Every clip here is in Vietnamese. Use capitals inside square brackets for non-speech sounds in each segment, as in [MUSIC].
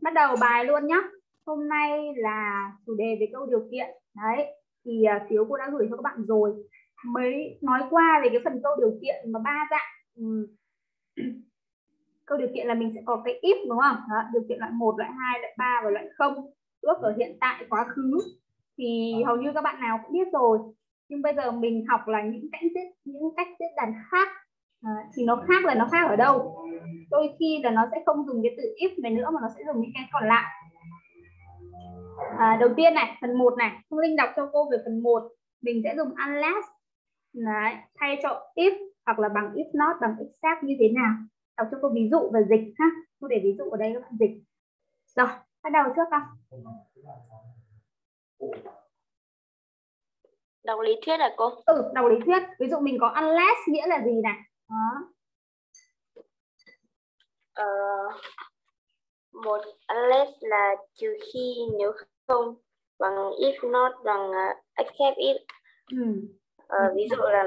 bắt đầu bài luôn nhé hôm nay là chủ đề về câu điều kiện. Đấy thì à, uh, phiếu cô đã gửi cho các bạn rồi. Mới nói qua về cái phần câu điều kiện mà ba dạng. Ừ. [CLEARS THROAT] câu điều kiện là mình sẽ có cái if đúng không? Đó, điều kiện loại 1, loại 2, loại 3 và loại không. Ước ở hiện tại quá khứ. Thì hầu như các bạn nào cũng biết rồi. Nhưng bây giờ mình học là những cách viết những cách viết đàn khác à, thì nó khác là nó khác ở đâu? Đôi khi là nó sẽ không dùng cái từ if này nữa mà nó sẽ dùng những cái còn lại. À, đầu tiên này phần 1 này Phương Linh đọc cho cô về phần 1 mình sẽ dùng unless Đấy, thay cho if hoặc là bằng if not bằng exact như thế nào. Đọc cho cô ví dụ và dịch ha cô để ví dụ ở đây các bạn dịch. Rồi bắt đầu trước không đọc lý thuyết là cô? Ừ đọc lý thuyết. Ví dụ mình có unless nghĩa là gì này đó ờ, một unless là trừ khi nếu không bằng if not bằng uh, except it. Ừ. ờ, ví dụ là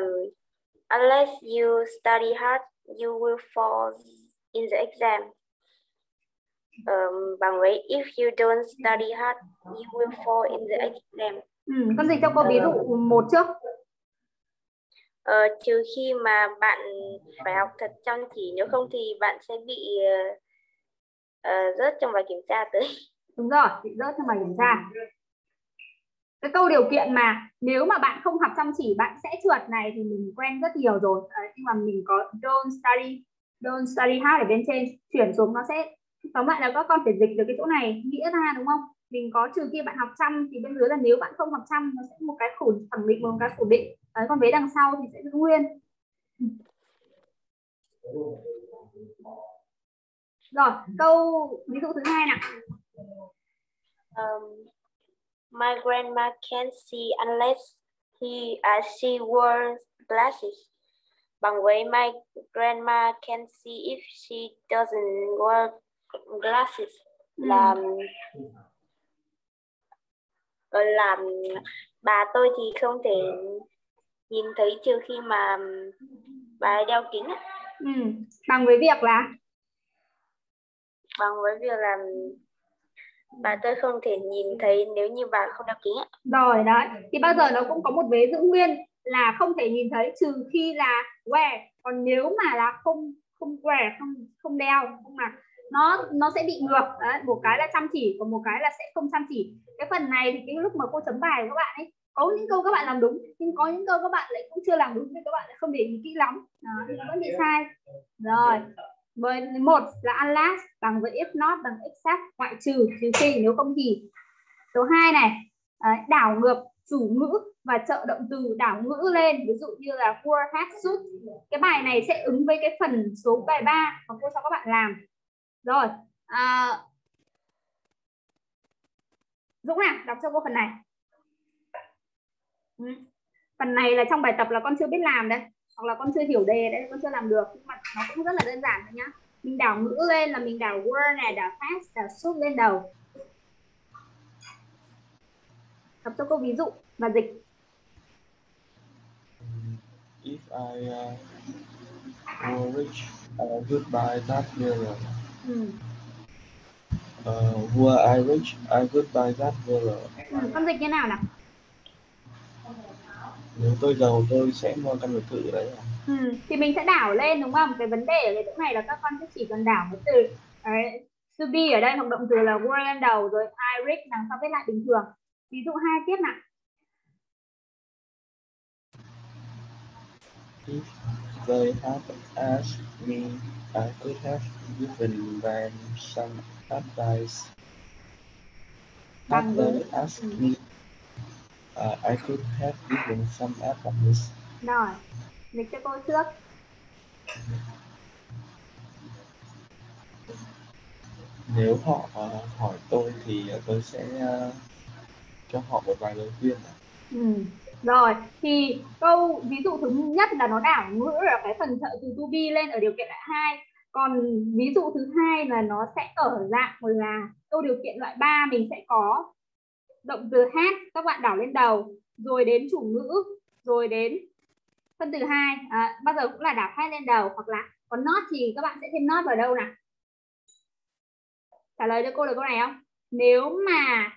unless you study hard you will fall in the exam. Um, bằng với if you don't study hard you will fall in the exam. Ừ, con dịch cho cô ví dụ một trước ờ, trừ khi mà bạn phải học thật chăm chỉ nếu không thì bạn sẽ bị uh, uh, rớt trong bài kiểm tra tới. [LAUGHS] Đúng rồi bị rớt trong bài kiểm tra. Cái câu điều kiện mà nếu mà bạn không học chăm chỉ bạn sẽ trượt này thì mình quen rất nhiều rồi. Đấy, nhưng mà mình có don't study don't study hard ở bên trên. Chuyển xuống nó sẽ tóm lại là các con phải dịch được cái chỗ này nghĩa ra đúng không? Mình có trừ khi bạn học chăm thì bên dưới là nếu bạn không học chăm nó sẽ một cái khổ khẳng định một cái phủ định. Đấy, còn vế đằng sau thì sẽ giữ nguyên. Rồi câu ví dụ thứ hai nào. Um, my grandma can't see unless he uh, she wears glasses. Bằng với my grandma can see if she doesn't wear glasses. Ừ. là làm bà tôi thì không thể nhìn thấy trừ khi mà bà đeo kính ừ. bằng với việc là bằng với việc là bà tôi không thể nhìn thấy nếu như bà không đeo kính ạ. Rồi đấy, thì bao giờ nó cũng có một vế giữ nguyên là không thể nhìn thấy trừ khi là wear. Còn nếu mà là không không wear, không không đeo, không mặc nó nó sẽ bị ngược đấy, một cái là chăm chỉ còn một cái là sẽ không chăm chỉ cái phần này thì cái lúc mà cô chấm bài các bạn ấy có những câu các bạn làm đúng nhưng có những câu các bạn lại cũng chưa làm đúng nên các bạn lại không để ý kỹ lắm. Đó, thì nó vẫn bị sai. Rồi với một là unless bằng với if not bằng except ngoại trừ trừ khi nếu không thì. Số 2 này đảo ngược chủ ngữ và trợ động từ đảo ngữ lên. Ví dụ như là were had should. Cái bài này sẽ ứng với cái phần số bài 3 mà cô cho các bạn làm. Rồi à, Dũng nào đọc cho cô phần này phần này là trong bài tập là con chưa biết làm đây hoặc là con chưa hiểu đề đấy con chưa làm được. Nhưng mà nó cũng rất là đơn giản thôi nhá. Mình đảo ngữ lên là mình đảo word này đảo past đảo should lên đầu. Đọc cho cô ví dụ và dịch. If I uh, were rich I would buy that mirror. Ừ. uh, were I rich I would buy that mirror. Ừ, con dịch như nào nào nếu tôi giàu tôi sẽ mua căn biệt thự đấy ừ, thì mình sẽ đảo lên đúng không? Cái vấn đề ở cái chỗ này là các con sẽ chỉ cần đảo một từ. Đấy. to be ở đây hoặc động từ là were lên đầu rồi I rich đằng sau viết lại bình thường. Ví dụ hai tiếp nào. If they had asked me, I could have given them some advice. Had they asked me, uh, I could have given some advice. Rồi, dịch cho cô trước. Nếu họ uh, hỏi tôi thì tôi sẽ uh, cho họ một vài lời khuyên. Ừ. Rồi, thì câu ví dụ thứ nhất là nó đảo ngữ là cái phần trợ từ to be lên ở điều kiện loại 2. Còn ví dụ thứ hai là nó sẽ ở dạng là câu điều kiện loại 3 mình sẽ có động từ hát các bạn đảo lên đầu, rồi đến chủ ngữ, rồi đến phân từ hai. À, bao giờ cũng là đảo hát lên đầu hoặc là còn not thì các bạn sẽ thêm not vào đâu nào? Trả lời cho cô được câu này không? Nếu mà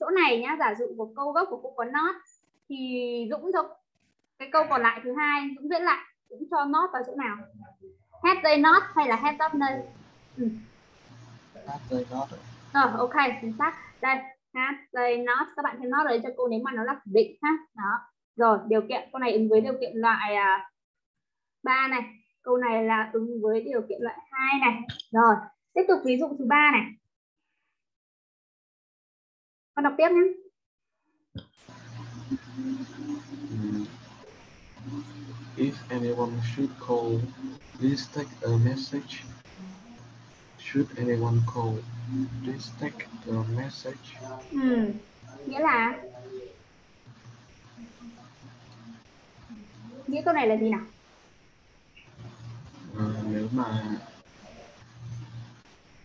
chỗ này nhá giả dụ của câu gốc của cô có not thì Dũng cho cái câu còn lại thứ hai Dũng diễn lại Dũng cho not vào chỗ nào? Had they not hay là had they not ừ. they not. Ờ ok chính xác. Đây ha, đây not các bạn thêm not đấy cho cô nếu mà nó là khẳng định ha? Đó. Rồi điều kiện câu này ứng với điều kiện loại à, ba này. Câu này là ứng với điều kiện loại hai này. Rồi tiếp tục ví dụ thứ ba này. Con đọc tiếp nhé. If anyone should call, please take a message. Should anyone call, please take a message. Ừ. Nghĩa là Nghĩa câu này là gì nào? À, nếu mà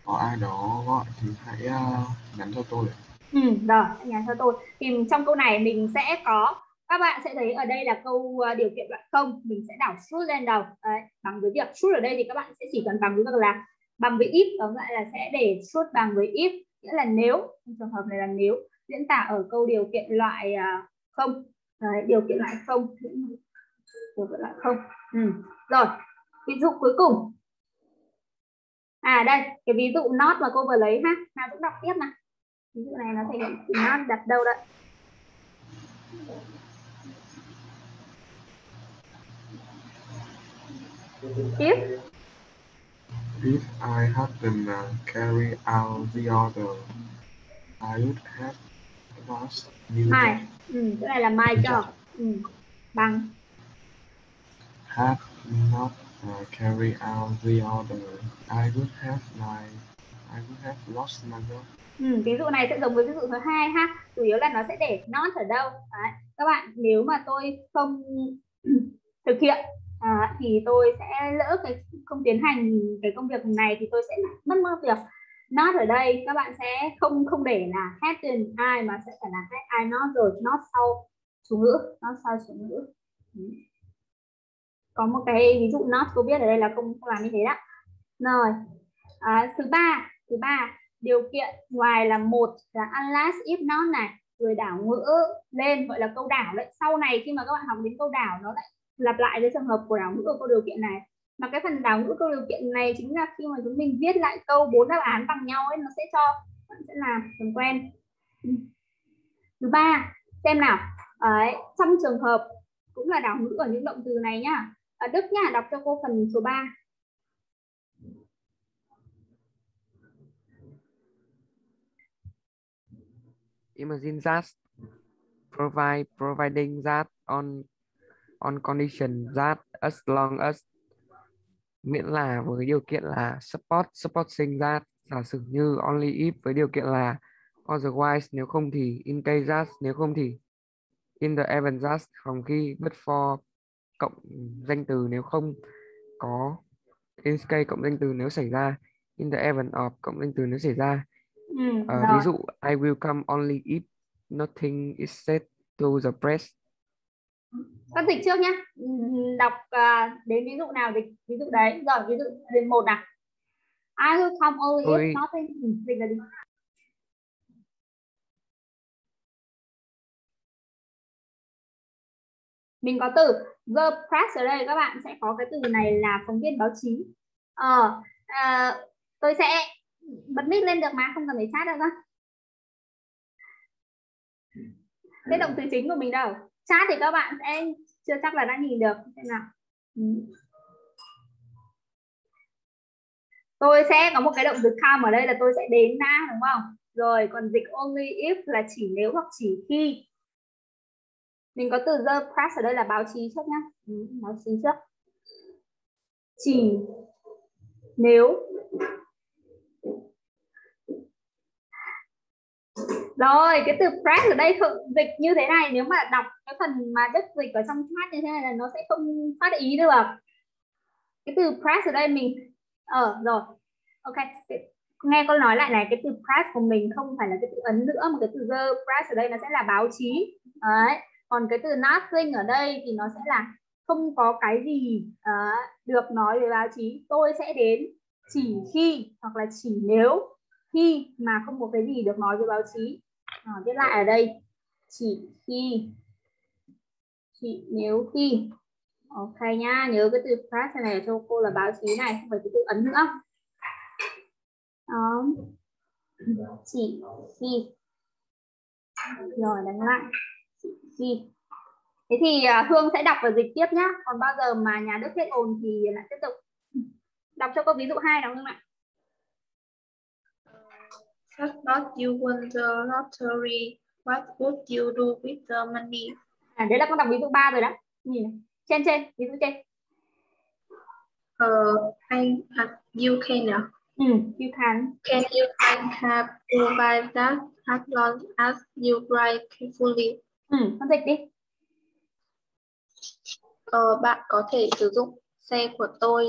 có ai đó gọi thì hãy uh, nhắn cho tôi. Ừ, rồi, nhắn cho tôi. Thì trong câu này mình sẽ có các bạn sẽ thấy ở đây là câu ờ, điều kiện loại không mình sẽ đảo should lên đầu Đấy, bằng với việc should ở đây thì các bạn sẽ chỉ cần bằng với việc là bằng với if tóm lại là sẽ để suốt bằng với if nghĩa là nếu trong trường hợp này là nếu diễn tả ở câu điều kiện loại à, không. Đấy, điều kiện loại không. Điều kiện loại không. Ừ. rồi ví dụ cuối cùng. À đây cái ví dụ not mà cô vừa lấy ha. Nào cũng đọc tiếp nào. Ví dụ này nó thể hiện not đặt đâu đấy tiếp if I hadn't carried out the order, I would have lost new my ừ, cái này là my cho ừ. bằng have not uh, carried out the order, I would have my I would have lost my job. Ừ, ví dụ này sẽ giống với ví dụ thứ hai ha chủ yếu là nó sẽ để not ở đâu Đấy. các bạn nếu mà tôi không [CLEARS THROAT] thực hiện à, thì tôi sẽ lỡ cái không tiến hành cái công việc này thì tôi sẽ mất mất việc. Not ở đây các bạn sẽ không không để là hadn't ai mà sẽ phải là had I not rồi not sau chủ ngữ not sau chủ ngữ. Có một cái ví dụ not cô biết ở đây là không, không làm như thế đó. Rồi à, thứ ba thứ ba điều kiện ngoài là một là unless if not này rồi đảo ngữ lên gọi là câu đảo đấy. Sau này khi mà các bạn học đến câu đảo nó lại lặp lại cái trường hợp của đảo ngữ ở câu điều kiện này. Mà cái phần đảo ngữ câu điều kiện này chính là khi mà chúng mình viết lại câu bốn đáp án bằng nhau ấy nó sẽ cho bạn sẽ làm dần quen. Thứ ba xem nào. Đấy, trong trường hợp cũng là đảo ngữ ở những động từ này nhá. À, Đức nhá đọc cho cô phần số 3 Imagine that. Provide providing that on on condition that as long as miễn là với điều kiện là support supporting that giả sử như only if với điều kiện là otherwise nếu không thì in case that nếu không thì in the event that phòng khi but for cộng danh từ nếu không có in case cộng danh từ nếu xảy ra in the event of cộng danh từ nếu xảy ra. Ừ, uh, ví dụ I will come only if nothing is said to the press con dịch trước nhá. Đọc uh, đến ví dụ nào dịch ví dụ đấy. Rồi ví dụ đến một nào. I will come only if nothing dịch là gì? Mình có từ the press ở đây. Các bạn sẽ có cái từ này là phóng viên báo chí. Ờ à, tôi sẽ bật mic lên được mà không cần phải chat đâu cơ cái động từ chính của mình đâu chat thì các bạn sẽ chưa chắc là đã nhìn được. Xem nào? Ừ. Tôi sẽ có một cái động từ come ở đây là tôi sẽ đến đã đúng không? Rồi còn dịch only if là chỉ nếu hoặc chỉ khi. Mình có từ the press ở đây là báo chí trước nhá. Ừ, báo chí trước. Chỉ nếu rồi cái từ press ở đây dịch như thế này nếu mà đọc cái phần mà đức dịch ở trong chat như thế này là nó sẽ không phát ý được cái từ press ở đây mình ở ờ, rồi ok. Nghe con nói lại này cái từ press của mình không phải là cái từ ấn nữa mà cái từ the press ở đây nó sẽ là báo chí. Đấy còn cái từ nothing ở đây thì nó sẽ là không có cái gì uh, được nói về báo chí. Tôi sẽ đến chỉ khi hoặc là chỉ nếu khi mà không có cái gì được nói với báo chí. À, viết lại ở đây chỉ khi chỉ nếu khi. Ok nhá nhớ cái từ class này cho cô là báo chí này không phải cái từ ấn nữa. Đó. Chỉ khi. Rồi đánh lại. Chỉ khi. Thế thì à, hương sẽ đọc và dịch tiếp nhá. Còn bao giờ mà nhà đức hết ồn thì lại tiếp tục. Đọc cho cô ví dụ hai nào hương ạ? Had not you won the lottery, what would you do with the money? À, đấy là con đọc ví dụ ba rồi đó. Nhìn trên trên, ví dụ trên. Uh, I, uh, you can nào? Ừ, you can. Can you find have provide that as long as you write carefully? Ừ, con dịch đi. Uh, bạn có thể sử dụng xe của tôi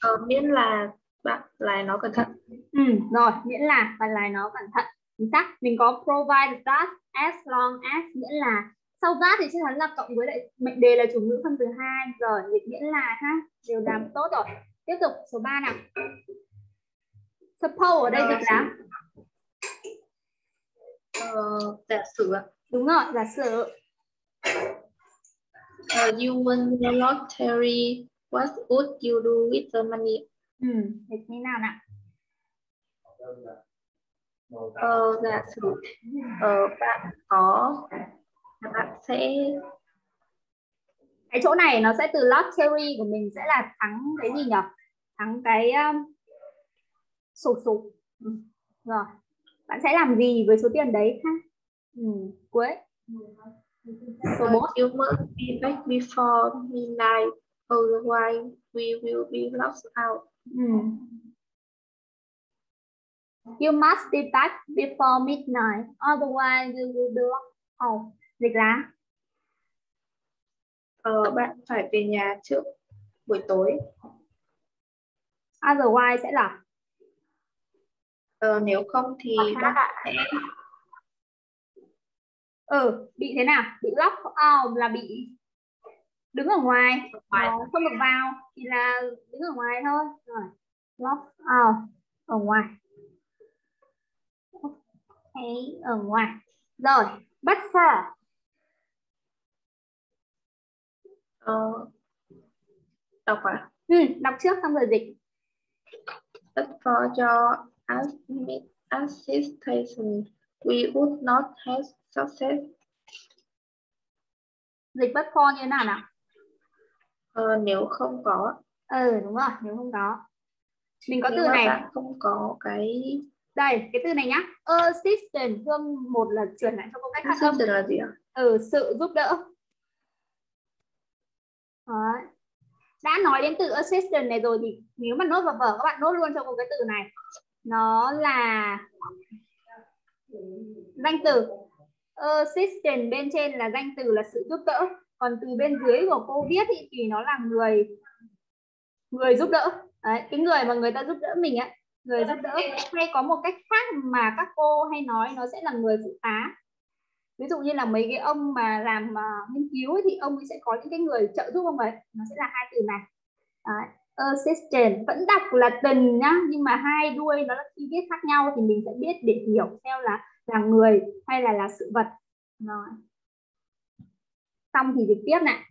Ờ, miễn là bạn lái nó cẩn thận. Ừ, rồi, miễn là bạn lái nó cẩn thận. Chính xác. Mình có provide that as long as miễn là sau that thì chắc chắn là cộng với lại mệnh đề là chủ ngữ phân từ hai rồi dịch miễn là ha đều làm tốt rồi tiếp tục số 3 nào suppose ở đây dịch là ờ, giả sử đúng rồi giả sử you win the lottery What would you do with the money? Ừ, dịch như nào nào? Ờ, giả sử ờ, bạn có bạn sẽ cái chỗ này nó sẽ từ lottery của mình sẽ là thắng cái gì nhỉ? Thắng cái um, sổ số. Ừ. Rồi. Bạn sẽ làm gì với số tiền đấy ha? Ừ, cuối. Số 4. You must be back before midnight Otherwise, we will be lost out. Mm. You must be back before midnight. Otherwise, you will be lost out. Dịch là? Ờ, bạn phải về nhà trước buổi tối. Otherwise sẽ là? Ờ, nếu không thì bạn sẽ ừ bị thế nào bị lock out là bị đứng ở ngoài, ngoài. không được vào thì là đứng ở ngoài thôi. Rồi lock out. Ở ngoài. Okay, ở ngoài. Rồi bắt for ờ, đọc à ừ, đọc trước xong rồi dịch. But for your assistation. We would not have success. Dịch bất for như thế nào nào Ờ, nếu không có. Ừ đúng rồi nếu không có. Mình có nếu từ này. bạn không có cái đây cái từ này nhá. Assistant hương một là chuyển lại cho cô cách phát âm là gì ạ? Ừ sự giúp đỡ. Đấy. đã nói đến từ assistant này rồi thì nếu mà nốt vào vở các bạn nốt luôn cho cô cái từ này. Nó là danh từ. Assistant bên trên là danh từ là sự giúp đỡ còn từ bên dưới của cô viết ý, thì nó là người người giúp đỡ. Đấy, cái người mà người ta giúp đỡ mình á người giúp đỡ hay có một cách khác mà các cô hay nói nó sẽ là người phụ tá. Ví dụ như là mấy cái ông mà làm uh, nghiên cứu ấy, thì ông ấy sẽ có những cái người trợ giúp ông ấy. Nó sẽ là hai từ này. Đấy. assistant vẫn đọc là tình nhá nhưng mà hai đuôi nó là chi tiết khác nhau thì mình sẽ biết để hiểu theo là là người hay là là sự vật. Rồi xong thì dịch tiếp này.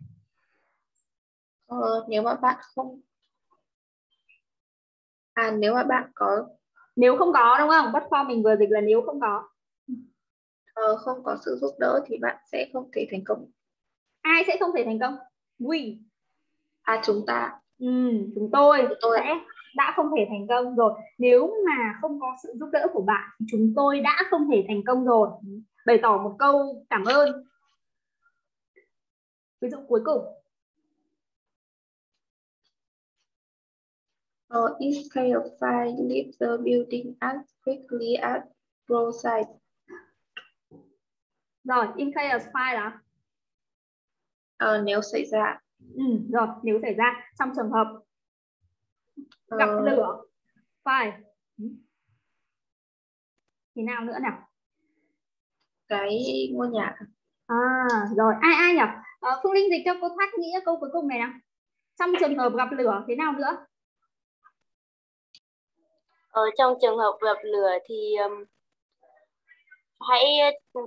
Ờ, nếu mà bạn không à nếu mà bạn có nếu không có đúng không? Bắt form mình vừa dịch là nếu không có. Ờ, không có sự giúp đỡ thì bạn sẽ không thể thành công. Ai sẽ không thể thành công? We. À chúng ta. Ừ, chúng tôi, chúng tôi sẽ đã không thể thành công rồi. Nếu mà không có sự giúp đỡ của bạn thì chúng tôi đã không thể thành công rồi. Bày tỏ một câu cảm ơn ví dụ cuối cùng Or is of fire leave the building as quickly as roadside. Rồi, in case of fire là? Ờ, nếu xảy ra. Ừ, rồi, nếu xảy ra trong trường hợp gặp ờ... lửa, fire. Thì nào nữa nào? Cái ngôi nhà. à rồi ai ai nhỉ à, phương linh dịch cho cô thắt nghĩa câu cuối cùng này nào. Trong trường hợp gặp lửa thế nào nữa? Ở trong trường hợp gặp lửa thì um, hãy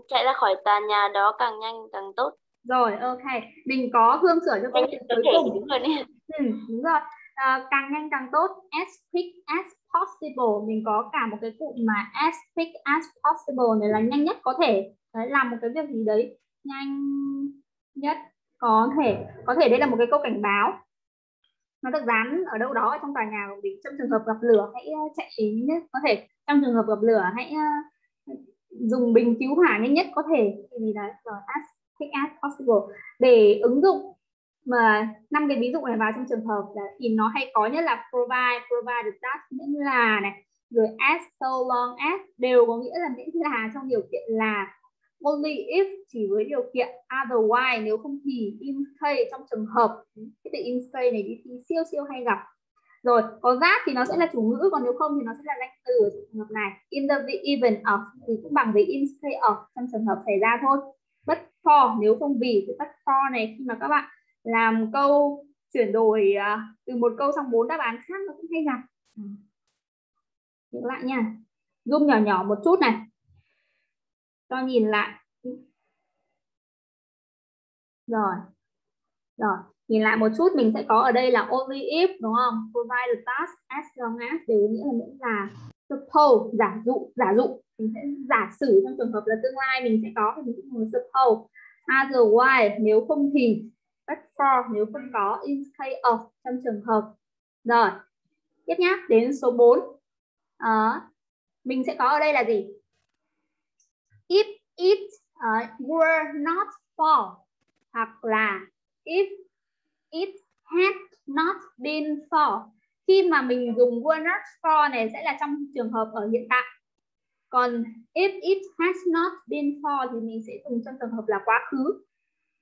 chạy ra khỏi tòa nhà đó càng nhanh càng tốt. Rồi ok. Mình có hương sửa cho câu chuyện cuối cùng. đúng rồi ừ, đúng rồi. À, càng nhanh càng tốt. As quick as possible. Mình có cả một cái cụm mà as quick as possible này là nhanh nhất có thể. Đấy làm một cái việc gì đấy nhanh nhất. Có thể có thể đây là một cái câu cảnh báo. Nó được dán ở đâu đó trong tòa nhà của mình. Trong trường hợp gặp lửa, hãy ờ, chạy đến nhất có thể, trong trường hợp gặp lửa, hãy ờ, dùng bình cứu hỏa nhanh nhất có thể. Thì là rồi as quick as possible. Để ứng dụng mà năm cái ví dụ này vào trong trường hợp là thì nó hay có nhất là provide provide the task, miễn là này. Rồi as so long as đều có nghĩa là miễn là trong điều kiện là only if chỉ với điều kiện otherwise nếu không thì in case trong trường hợp cái từ in case này đi thì siêu siêu hay gặp. Rồi có that thì nó sẽ là chủ ngữ còn nếu không thì nó sẽ là danh từ ở trường hợp này. In the event of thì cũng bằng với in case of trong trường hợp xảy ra thôi. But for nếu không vì thì but for này khi mà các bạn làm câu chuyển đổi uh, từ một câu sang bốn đáp án khác nó cũng hay gặp. Nhớ lại nha. Zoom nhỏ nhỏ một chút này cho nhìn lại. Rồi. Rồi nhìn lại một chút mình sẽ có ở đây là only if đúng không? Provide the task as long as đều nghĩa là miễn là suppose giả dụ giả dụ. Mình sẽ giả sử trong trường hợp là tương lai mình sẽ có thì mình sẽ suppose. Otherwise nếu không thì but for nếu không có in case of trong trường hợp. Rồi tiếp nhá đến số 4 à, ờ, mình sẽ có ở đây là gì? If it uh, were not for hoặc là if it had not been for khi mà mình dùng were not for này sẽ là trong trường hợp ở hiện tại. Còn if it has not been for thì mình sẽ dùng trong trường hợp là quá khứ.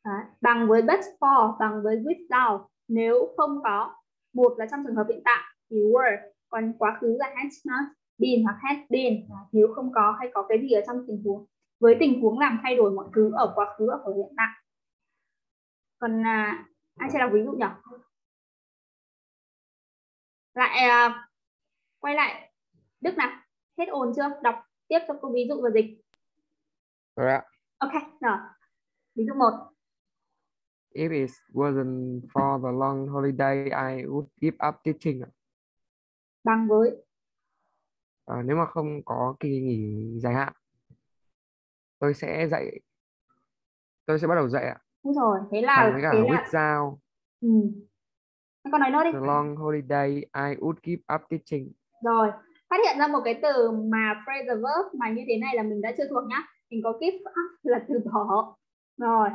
Đấy, bằng với but for bằng với without nếu không có một là trong trường hợp hiện tại thì were còn quá khứ là has not been hoặc has been. Nếu không có hay có cái gì ở trong tình huống với tình huống làm thay đổi mọi thứ ở quá khứ ở hiện tại. Còn à, ai sẽ đọc ví dụ nhỉ? Lại à, quay lại. Đức nào? Hết ồn chưa? Đọc tiếp cho cô ví dụ và dịch. Rồi ạ. Ok rồi ví dụ một. If it wasn't for the long holiday, I would give up teaching. Bằng với. À, nếu mà không có kỳ nghỉ dài hạn, tôi sẽ dạy tôi sẽ bắt đầu dạy ạ. Đúng rồi thế là Bằng với cả thế with là giao. Ừ. con nói nốt đi. The long holiday I would give up teaching. Rồi phát hiện ra một cái từ mà phrasal verb mà như thế này là mình đã chưa thuộc nhá. Mình có give up [LAUGHS] là từ bỏ. Rồi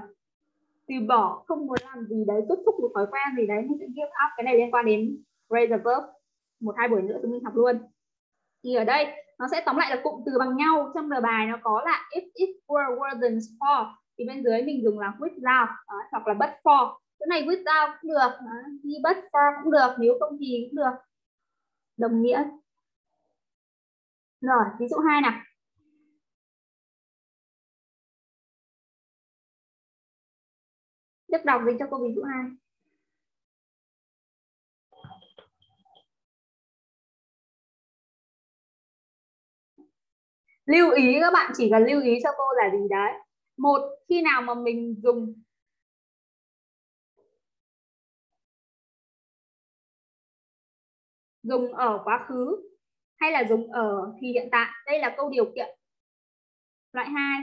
từ bỏ không muốn làm gì đấy kết thúc một thói quen gì đấy mình sẽ give up. Cái này liên quan đến phrasal verb. Một hai buổi nữa chúng mình học luôn. Thì ở đây nó sẽ tóm lại là cụm từ bằng nhau trong lời bài nó có là if it were wasn't for thì bên dưới mình dùng là without đó, hoặc là but for. Cái này without cũng được đi but for cũng được nếu không thì cũng được. Đồng nghĩa. Rồi ví dụ hai nào. Đức đọc gì cho cô ví dụ hai. Lưu ý các bạn, chỉ cần lưu ý cho cô là gì đấy. Một, khi nào mà mình dùng dùng ở quá khứ hay là dùng ở thì hiện tại, đây là câu điều kiện. Loại hai,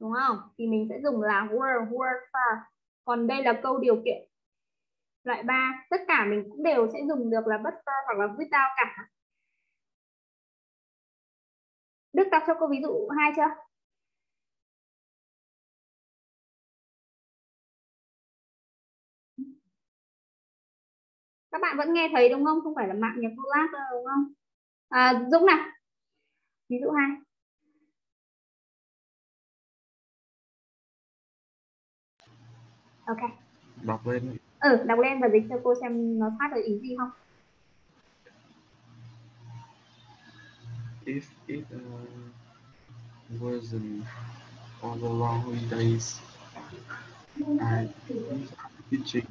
đúng không? Thì mình sẽ dùng là were were for còn đây là câu điều kiện. Loại 3 tất cả mình cũng đều sẽ dùng được là but for hoặc là without cả. Đức đọc cho cô ví dụ hai chưa? Các bạn vẫn nghe thấy đúng không? Không phải là mạng nhập cô lát đâu đúng không? À, Dũng nào. Ví dụ hai. Ok. Đọc lên. Ừ, đọc lên và dịch cho cô xem nó phát được ý gì không? If it uh, wasn't for the long holidays, I teaching.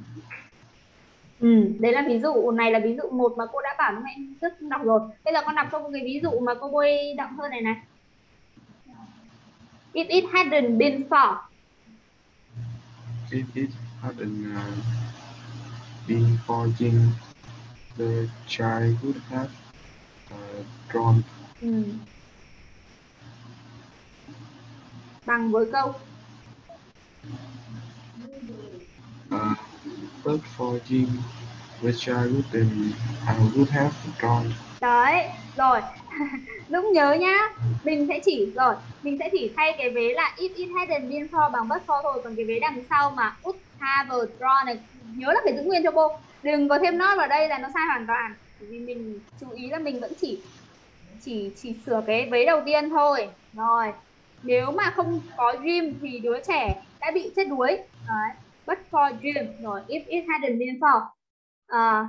Ừ, đấy là ví dụ này là ví dụ một mà cô đã bảo mẹ trước đọc rồi. Bây giờ con đọc cho một cái ví dụ mà cô bôi đậm hơn này này. If it hadn't been for. If it hadn't uh, been for Jim, the child would have uh, drawn. Ừ. Bằng với câu. Uh, but for Jim, the child would, then, uh, would have drawn. Đấy, rồi. [LAUGHS] Dũng nhớ nhá mình sẽ chỉ rồi mình sẽ chỉ thay cái vế là if it hadn't been for bằng but for thôi còn cái vế đằng sau mà would have drawn này nhớ là phải giữ nguyên cho cô đừng có thêm not vào đây là nó sai hoàn toàn vì mình chú ý là mình vẫn chỉ chỉ chỉ sửa cái vế đầu tiên thôi. Rồi nếu mà không có dream thì đứa trẻ đã bị chết đuối. Đấy. but for dream rồi if it hadn't been for. À,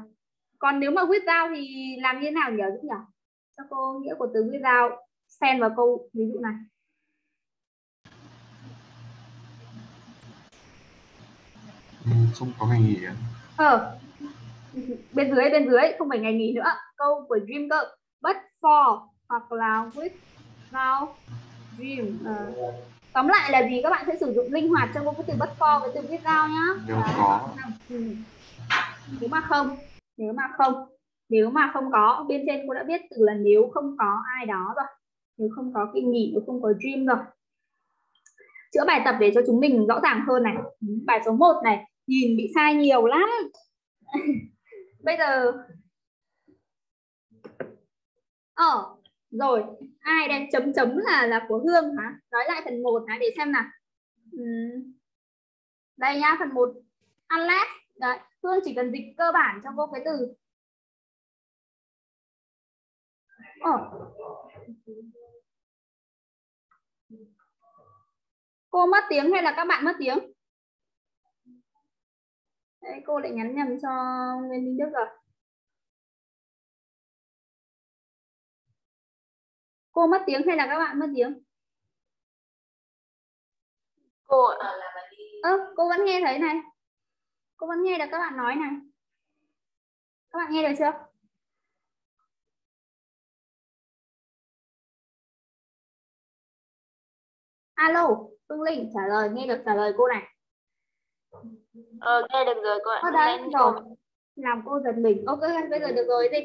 còn nếu mà without thì làm như thế nào nhỉ nhỉ? Cho cô nghĩa của từ without xen vào câu ví dụ này. Ừ, không có ngày nghỉ ờ bên dưới bên dưới không phải ngày nghỉ nữa. Câu của dream cơ. But for hoặc là with now dream. Ờ. tóm lại là gì? Các bạn sẽ sử dụng linh hoạt trong cái từ but for với từ without nhá. Nếu có. ừ. nếu mà không nếu mà không nếu mà không có bên trên cô đã biết từ là nếu không có ai đó rồi. Nếu không có kinh nghỉ nếu không có dream rồi. Chữa bài tập để cho chúng mình rõ ràng hơn này. Bài số 1 này nhìn bị sai nhiều lắm. [LAUGHS] Bây giờ ờ rồi ai đây chấm chấm là là của hương hả? Nói lại phần 1 hả? Để xem nào. Ừ. đây nhá phần 1 unless đấy hương chỉ cần dịch cơ bản cho cô cái từ. Ờ. Cô mất tiếng hay là các bạn mất tiếng? Đấy, cô lại nhắn nhầm cho Nguyên Minh Đức rồi. Cô mất tiếng hay là các bạn mất tiếng? Cô. Ơ, à, cô vẫn nghe thấy này. Cô vẫn nghe được các bạn nói này. Các bạn nghe được chưa? Alo, Phương Linh trả lời, nghe được trả lời cô này. Ờ, nghe được rồi cô ạ. Ờ, đấy, rồi. Làm cô giật mình. Ok, bây giờ được rồi đi.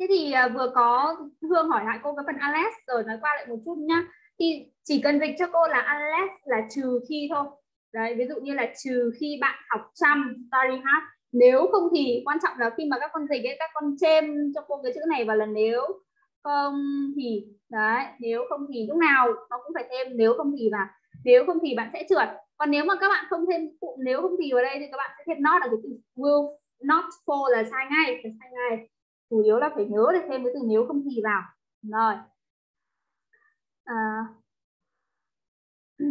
Thế thì uh, vừa có Hương hỏi lại cô cái phần unless rồi nói qua lại một chút nhá. Thì chỉ cần dịch cho cô là unless là trừ khi thôi. Đấy, ví dụ như là trừ khi bạn học chăm study hard. Nếu không thì quan trọng là khi mà các con dịch ấy, các con chêm cho cô cái chữ này vào là nếu không thì đấy nếu không thì lúc nào nó cũng phải thêm nếu không thì và nếu không thì bạn sẽ trượt còn nếu mà các bạn không thêm cụm nếu không thì vào đây thì các bạn sẽ thêm not là cái từ will not fall là sai ngay là sai ngay chủ yếu là phải nhớ để thêm cái từ nếu không thì vào. Rồi. À, [CLEARS THROAT]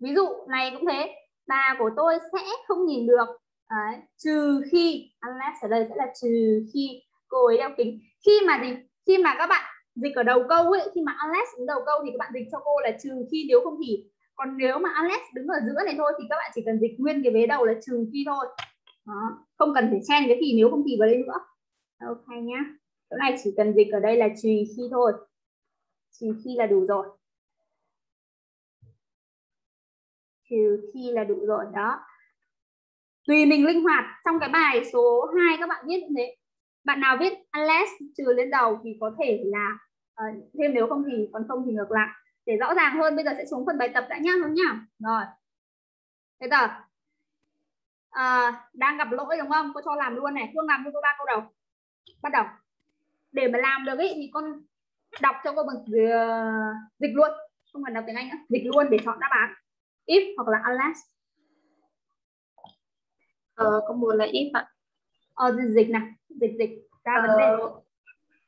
ví dụ này cũng thế. Bà của tôi sẽ không nhìn được. Đấy, trừ khi unless ở đây sẽ là trừ khi cô ấy đeo kính. Khi mà gì? Khi mà các bạn dịch ở đầu câu ấy khi mà unless đứng đầu câu thì các bạn dịch cho cô là trừ khi nếu không thì. Còn nếu mà unless đứng ở giữa này thôi thì các bạn chỉ cần dịch nguyên cái vế đầu là trừ khi thôi. Đó. không cần phải chen cái thì nếu không thì vào đây nữa ok nhá. Chỗ này chỉ cần dịch ở đây là trừ khi thôi. Trừ khi là đủ rồi. Trừ khi là đủ rồi đó. Tùy mình linh hoạt. Trong cái bài số 2 các bạn viết như thế. Bạn nào viết unless trừ lên đầu thì có thể là uh, thêm nếu không thì còn không thì ngược lại. Để rõ ràng hơn bây giờ sẽ xuống phần bài tập đã nhá không nhá? Rồi. Thế giờ à, đang gặp lỗi đúng không? Cô cho làm luôn này. Phương làm cho cô ba câu đầu bắt đầu. Để mà làm được ý thì con đọc cho cô bằng uh, dịch luôn. Không cần đọc tiếng anh nữa. Dịch luôn để chọn đáp án. If hoặc là unless. Ờ, có muốn là if ạ. Ờ, dịch, dịch này dịch dịch. Ra vấn đề.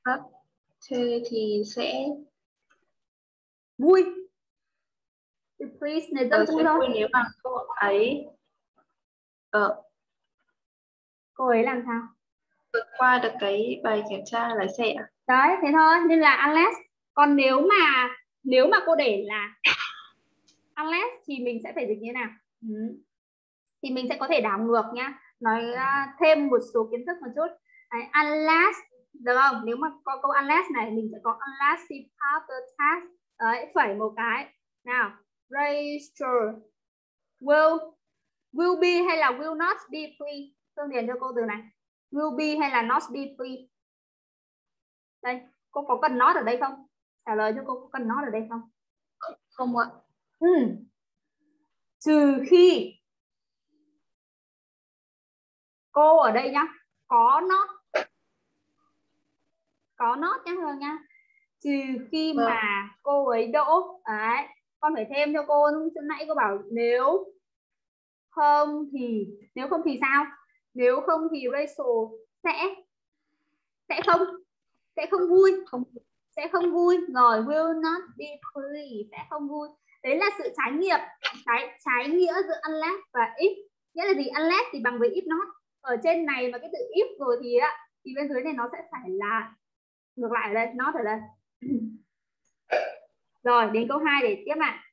Ờ, thế thì sẽ vui. Thì please này rất vui thôi. nếu mà cô ấy ờ, cô ấy làm sao vượt qua được cái bài kiểm tra lái xe ạ? Đấy thế thôi nên là unless còn nếu mà nếu mà cô để là unless thì mình sẽ phải dịch như thế nào? Ừ. thì mình sẽ có thể đảo ngược nhá. Nói à, thêm một số kiến thức một chút. Đấy, unless được không? Nếu mà có câu unless này mình sẽ có unless he passed the test đấy phẩy một cái. Nào register. Will will be hay là will not be free? Tương điền cho cô từ này be hay là not free? Đây cô có cần not ở đây không? Trả lời cho cô có cần not ở đây không? Không ạ. Ừ. trừ khi cô ở đây nhá có nó có nó nhá Hương nhá? Trừ khi vâng. mà cô ấy đỗ đấy con phải thêm cho cô lúc nãy cô bảo nếu không thì nếu không thì sao nếu không thì Rachel sẽ sẽ không sẽ không vui. Không sẽ không vui. Rồi will not be free sẽ không vui. Đấy là sự trái nghiệp trái trái nghĩa giữa unless và if. Nghĩa là gì? Unless thì bằng với if not. Ở trên này mà cái từ if rồi thì á thì bên dưới này nó sẽ phải là ngược lại ở đây not ở đây. [CLEARS THROAT] Rồi đến câu 2 để tiếp ạ.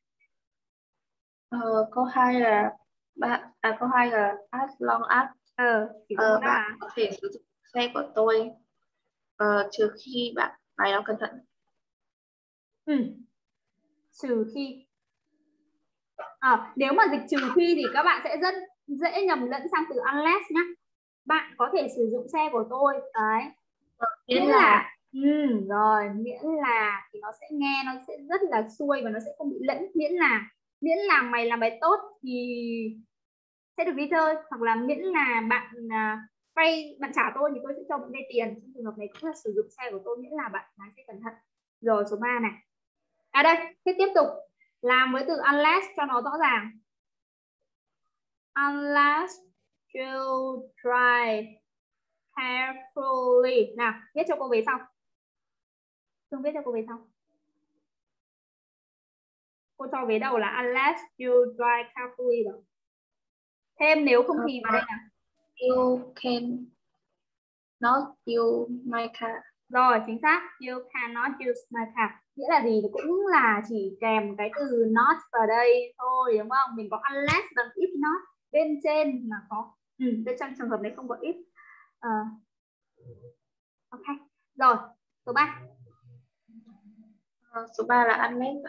Ờ, câu 2 là bạn à, câu 2 là as long as ờ, ờ, bạn có thể sử dụng xe của tôi uh, trừ khi bạn bài nó cẩn thận. Ừ. trừ khi. À, nếu mà dịch trừ khi thì các bạn sẽ rất dễ nhầm lẫn sang từ unless nhá. Bạn có thể sử dụng xe của tôi đấy. Miễn là, là ừ, rồi miễn là thì nó sẽ nghe nó sẽ rất là xuôi và nó sẽ không bị lẫn. Miễn là miễn là mày làm bài tốt thì sẽ được đi chơi hoặc là miễn là bạn à, vay uh, bạn trả tôi thì tôi sẽ cho bạn vay tiền. Trong trường hợp này cũng là sử dụng xe của tôi miễn là bạn lái xe cẩn thận. Rồi số 3 này. À đây thế tiếp tục. Làm với từ unless cho nó rõ ràng. Unless you try carefully. Nào viết cho cô về sau. Thương viết cho cô về sau. Cô cho về đầu là unless you try carefully rồi thêm nếu không thì vào đây nào. You can not use my car. Rồi chính xác. You cannot use my car. Nghĩa là gì? Cũng là chỉ kèm cái từ not vào đây thôi đúng không? Mình có unless và if not bên trên mà có. Ừ, bên trong trường hợp này không có if. Uh, ok. Rồi số 3 uh, số 3 là unless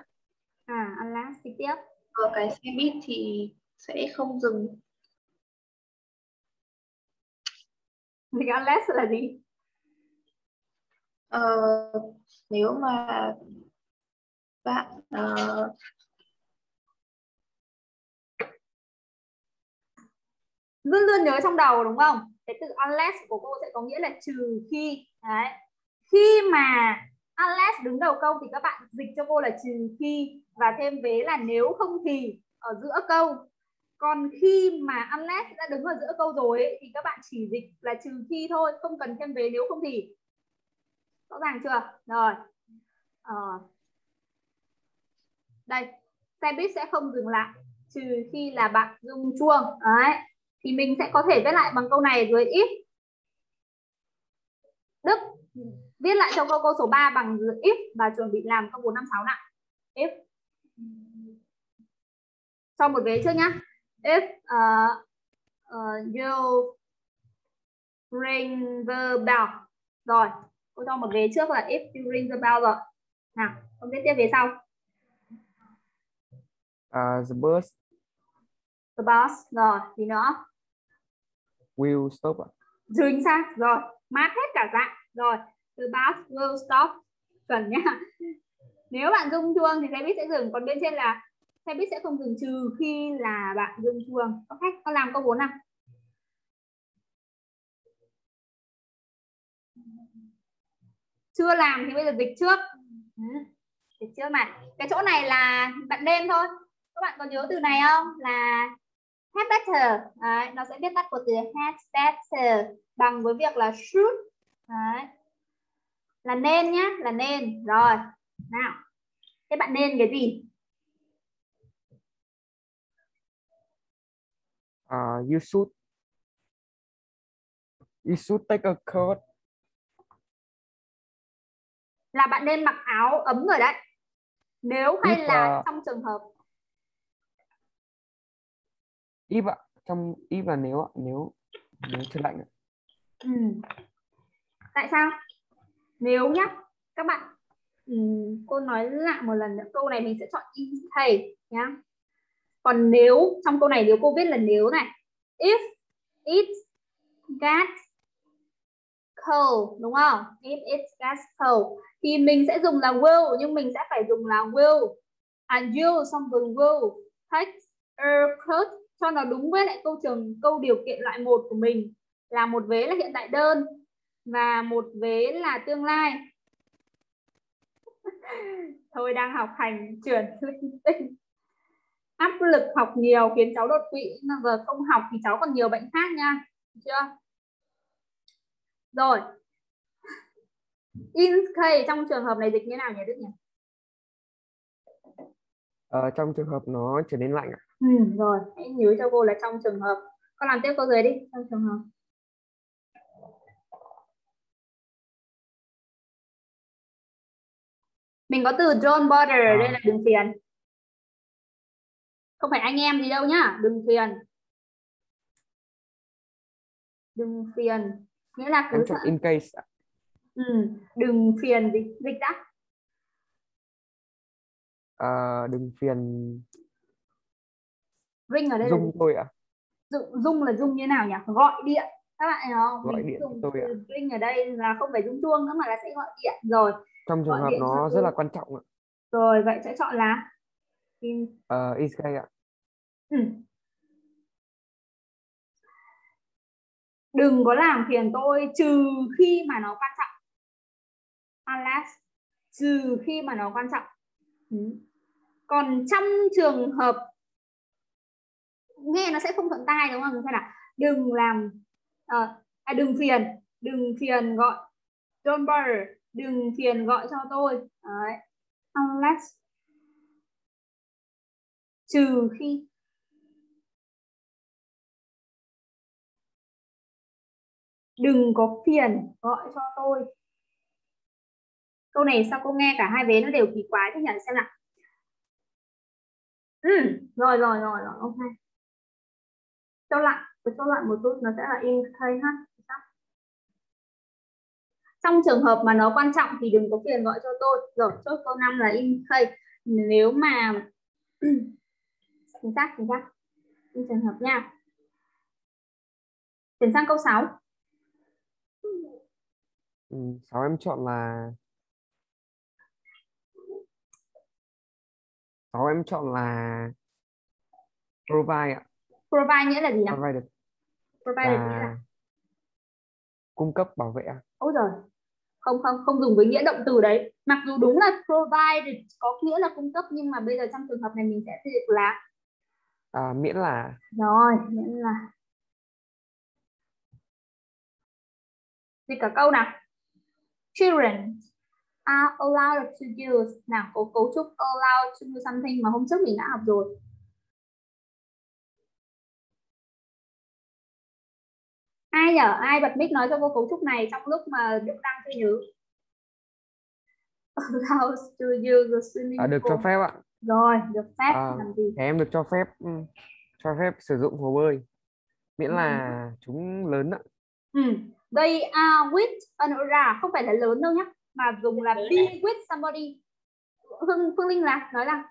à unless thì tiếp. Ở cái xe buýt thì sẽ không dừng Mình unless là gì? Ờ, nếu mà bạn uh, luôn luôn nhớ trong đầu đúng không? Cái từ unless của cô sẽ có nghĩa là trừ khi. Đấy. Khi mà unless đứng đầu câu thì các bạn dịch cho cô là trừ khi và thêm vế là nếu không thì ở giữa câu còn khi mà unless đã đứng ở giữa câu rồi ấy, thì các bạn chỉ dịch là trừ khi thôi không cần thêm về nếu không thì. Rõ ràng chưa? Rồi. À, đây xe buýt sẽ không dừng lại trừ khi là bạn rung chuông. Đấy. Thì mình sẽ có thể viết lại bằng câu này dưới if. Đức viết lại cho câu câu số 3 bằng if và chuẩn bị làm câu 456 nào. If. Cho một vế trước nhá if uh, uh, you ring the bell. Rồi cô cho một ghế trước là if you ring the bell rồi. Nào không biết tiếp về sau. Uh, the bus. The bus rồi gì nữa? Will stop chính xác rồi mát hết cả dạng. Rồi the bus will stop. Chuẩn nhá nếu bạn rung chuông thì xe buýt sẽ dừng còn bên trên là xe buýt sẽ không dừng trừ khi là bạn dừng chuông có khách có làm câu 4 nào chưa làm thì bây giờ dịch trước. Ừ, dịch trước này cái chỗ này là bạn đêm thôi. Các bạn còn nhớ từ này không? Là head better. Đấy, nó sẽ viết tắt của từ head better bằng với việc là should. Đấy. là nên nhá là nên. Rồi nào. Thế bạn nên cái gì? Uh, you should you should take a coat. Là bạn nên mặc áo ấm rồi đấy. Nếu hay If, là uh, trong trường hợp if ạ trong if là nếu nếu nếu trời lạnh ừ. tại sao? Nếu nhá các bạn ừ, cô nói lại một lần nữa câu này mình sẽ chọn in thầy nhá còn nếu, trong câu này, nếu cô viết là nếu này, if it gets cold, đúng không? If it gets cold, thì mình sẽ dùng là will, nhưng mình sẽ phải dùng là will. And you, xong từ will. Take a coat cho nó đúng với lại câu trường, câu điều kiện loại một của mình. Là một vế là hiện tại đơn, và một vế là tương lai. [LAUGHS] Thôi đang học hành chuyển linh tinh áp lực học nhiều khiến cháu đột quỵ giờ không học thì cháu còn nhiều bệnh khác nha chưa? Rồi. In case trong trường hợp này dịch như nào nhỉ Đức nhỉ? Ờ, trong trường hợp nó trở nên lạnh ạ. Ừ, rồi. Hãy nhớ cho cô là trong trường hợp. Con làm tiếp câu dưới đi trong trường hợp. Mình có từ John Border ở đây là đừng phiền không phải anh em gì đâu nhá. Đừng phiền. Đừng phiền. Nghĩa là cứ in case ừ, đừng phiền gì. Dịch đã. À, đừng phiền ring ở đây dung tôi ạ. À? dung, dung là dung như nào nhỉ? Gọi điện. Các bạn know gọi điện dùng tôi ạ. ring ở đây là không phải dung chuông nữa mà là sẽ gọi điện. Rồi. Trong trường hợp nó rất là quan trọng ạ. Rồi vậy sẽ chọn là in uh, is ạ. Ừ. đừng có làm phiền tôi trừ khi mà nó quan trọng. Unless trừ khi mà nó quan trọng. Ừ. còn trong trường hợp nghe nó sẽ không thuận tai đúng không? Thế nào? Đừng làm uh, à, đừng phiền đừng phiền gọi. Don't bother đừng phiền gọi cho tôi. Đấy. unless trừ khi đừng có phiền gọi cho tôi. Câu này sao cô nghe cả hai vế nó đều kỳ quái thế nhỉ? Xem nào. Ừ, rồi rồi rồi rồi ok. Cho lại cho lại một chút nó sẽ là in thay ha trong trường hợp mà nó quan trọng thì đừng có phiền gọi cho tôi. Rồi chốt câu 5 là in khay nếu mà [CLEARS THROAT] chính xác chính xác. Trong trường hợp nha. Chuyển sang câu 6 ừ, 6 em chọn là 6 em chọn là provide ạ. Provide nghĩa là gì nào? Provide provide là, là cung cấp bảo vệ ôi rồi không không không dùng với nghĩa động từ đấy. Mặc dù đúng là provide có nghĩa là cung cấp nhưng mà bây giờ trong trường hợp này mình sẽ dịch là à, miễn là rồi miễn là dịch cả câu nào? Children are allowed to use. Nào có cấu trúc allowed to do something mà hôm trước mình đã học rồi. Ai nhở? Ai bật mic nói cho cô cấu trúc này trong lúc mà Đức đang chưa nhớ allows to use the swimming à, được cho phép ạ rồi được phép à, làm gì em được cho phép ừ, cho phép sử dụng hồ bơi miễn là ừ. chúng lớn ạ ừ. they are with another không phải là lớn đâu nhá mà dùng là be with somebody Phương, Phương Linh là nói là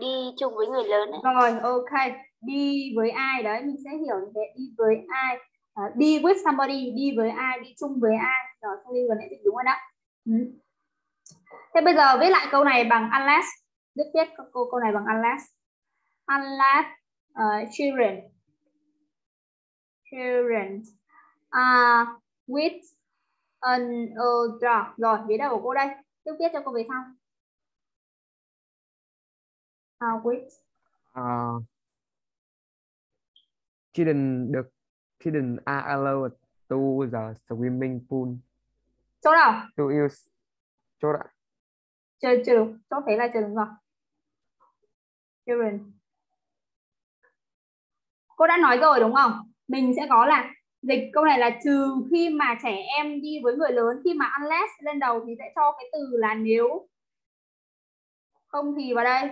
đi chung với người lớn ấy. rồi ok đi với ai đấy mình sẽ hiểu như thế đi với ai uh, đi with somebody đi với ai đi chung với ai rồi không đi vừa nãy dịch đúng rồi đó ừ. Thế bây giờ viết lại câu này bằng unless. Đức viết câu câu này bằng unless. Unless uh, children. Children. Uh, with an older rồi viết đầu của cô đây. Đức viết cho cô về sau. Uh, with. Uh, children được children are allowed to the swimming pool. Chỗ nào? To use chỗ đã chưa đúng chỗ thấy là đúng rồi children cô đã nói rồi đúng không? Mình sẽ có là dịch câu này là trừ khi mà trẻ em đi với người lớn khi mà unless lên đầu thì sẽ cho cái từ là nếu. Không thì vào đây.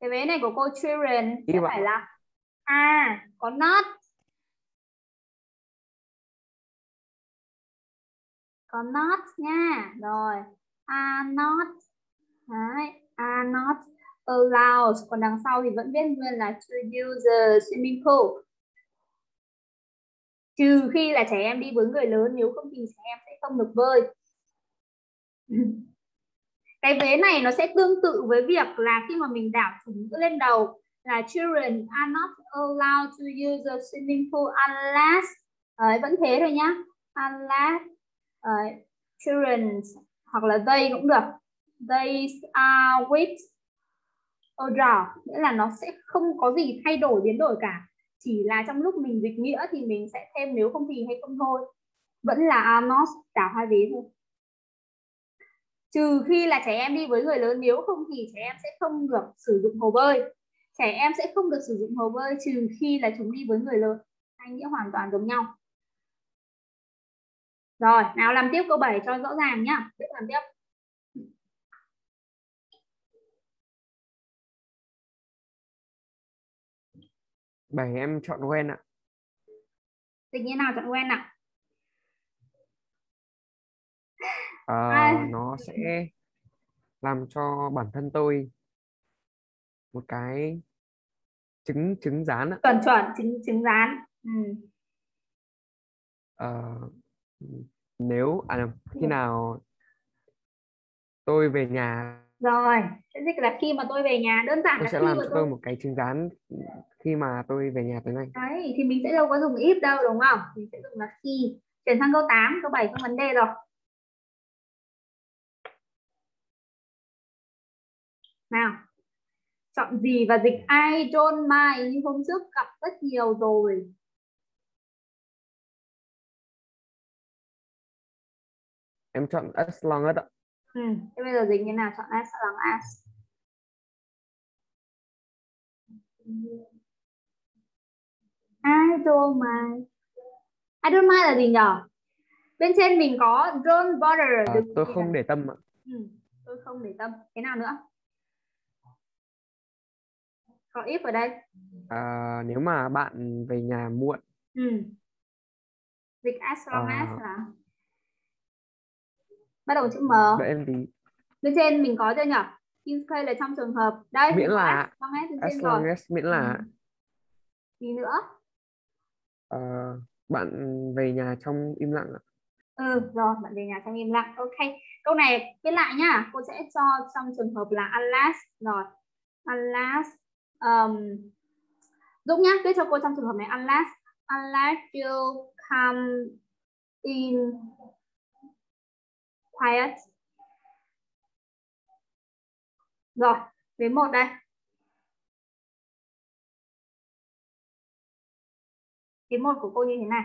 Cái vế này của cô children sẽ phải là are có not. Có not nha. Rồi are not. Đấy, are not allowed còn đằng sau thì vẫn viết nguyên là to use the swimming pool. Trừ khi là trẻ em đi với người lớn nếu không thì trẻ em sẽ không được bơi. [LAUGHS] Cái vế này nó sẽ tương tự với việc là khi mà mình đảo chúng lên đầu là children are not allowed to use the swimming pool unless ấy, vẫn thế thôi nhá. Unless ấy, children hoặc là they cũng được. They are with adult nghĩa là nó sẽ không có gì thay đổi, biến đổi cả. Chỉ là trong lúc mình dịch nghĩa thì mình sẽ thêm nếu không thì hay không thôi. Vẫn là are not cả hai vế thôi. Trừ khi là trẻ em đi với người lớn, nếu không thì trẻ em sẽ không được sử dụng hồ bơi. Trẻ em sẽ không được sử dụng hồ bơi trừ khi là chúng đi với người lớn. Hai nghĩa hoàn toàn giống nhau rồi nào làm tiếp câu 7 cho rõ ràng nhá tiếp làm tiếp bảy em chọn quen ạ dịch như nào chọn quen ạ à, à. nó sẽ làm cho bản thân tôi một cái trứng trứng rán ạ. chuẩn chuẩn trứng trứng rán ừ. à, nếu à khi nào tôi về nhà rồi sẽ dịch là khi mà tôi về nhà đơn giản tôi là sẽ khi làm mà tôi... tôi một cái trứng rán khi mà tôi về nhà tới nay. Đấy thì mình sẽ đâu có dùng if đâu đúng không? Mình sẽ dùng là khi. Chuyển sang câu 8 câu 7 không vấn đề rồi. Nào. Chọn gì và dịch I don't mind như hôm trước gặp rất nhiều rồi em chọn as long as ạ. Ừ. thế bây giờ dịch như nào? Chọn as long as I don't mind. I don't mind là gì nhở? Bên trên mình có don't bother à, tôi không để tâm ạ. Ừ. tôi không để tâm. Thế nào nữa? Có if ở đây. À, nếu mà bạn về nhà muộn. Ừ. dịch as long à, as là bắt đầu chữ M. Đợi em tí. Bên trên mình có chưa nhỉ in case là trong trường hợp. Đây miễn là as long as, long as miễn là. Ừ. gì nữa? Uh, bạn về nhà trong im lặng ạ. Ừ rồi bạn về nhà trong im lặng. Ok. Câu này viết lại nhá. Cô sẽ cho trong trường hợp là unless. Rồi. Unless um, Dũng nhá viết cho cô trong trường hợp này. Unless unless you come in quiet rồi đến một đây Cái một của cô như thế này.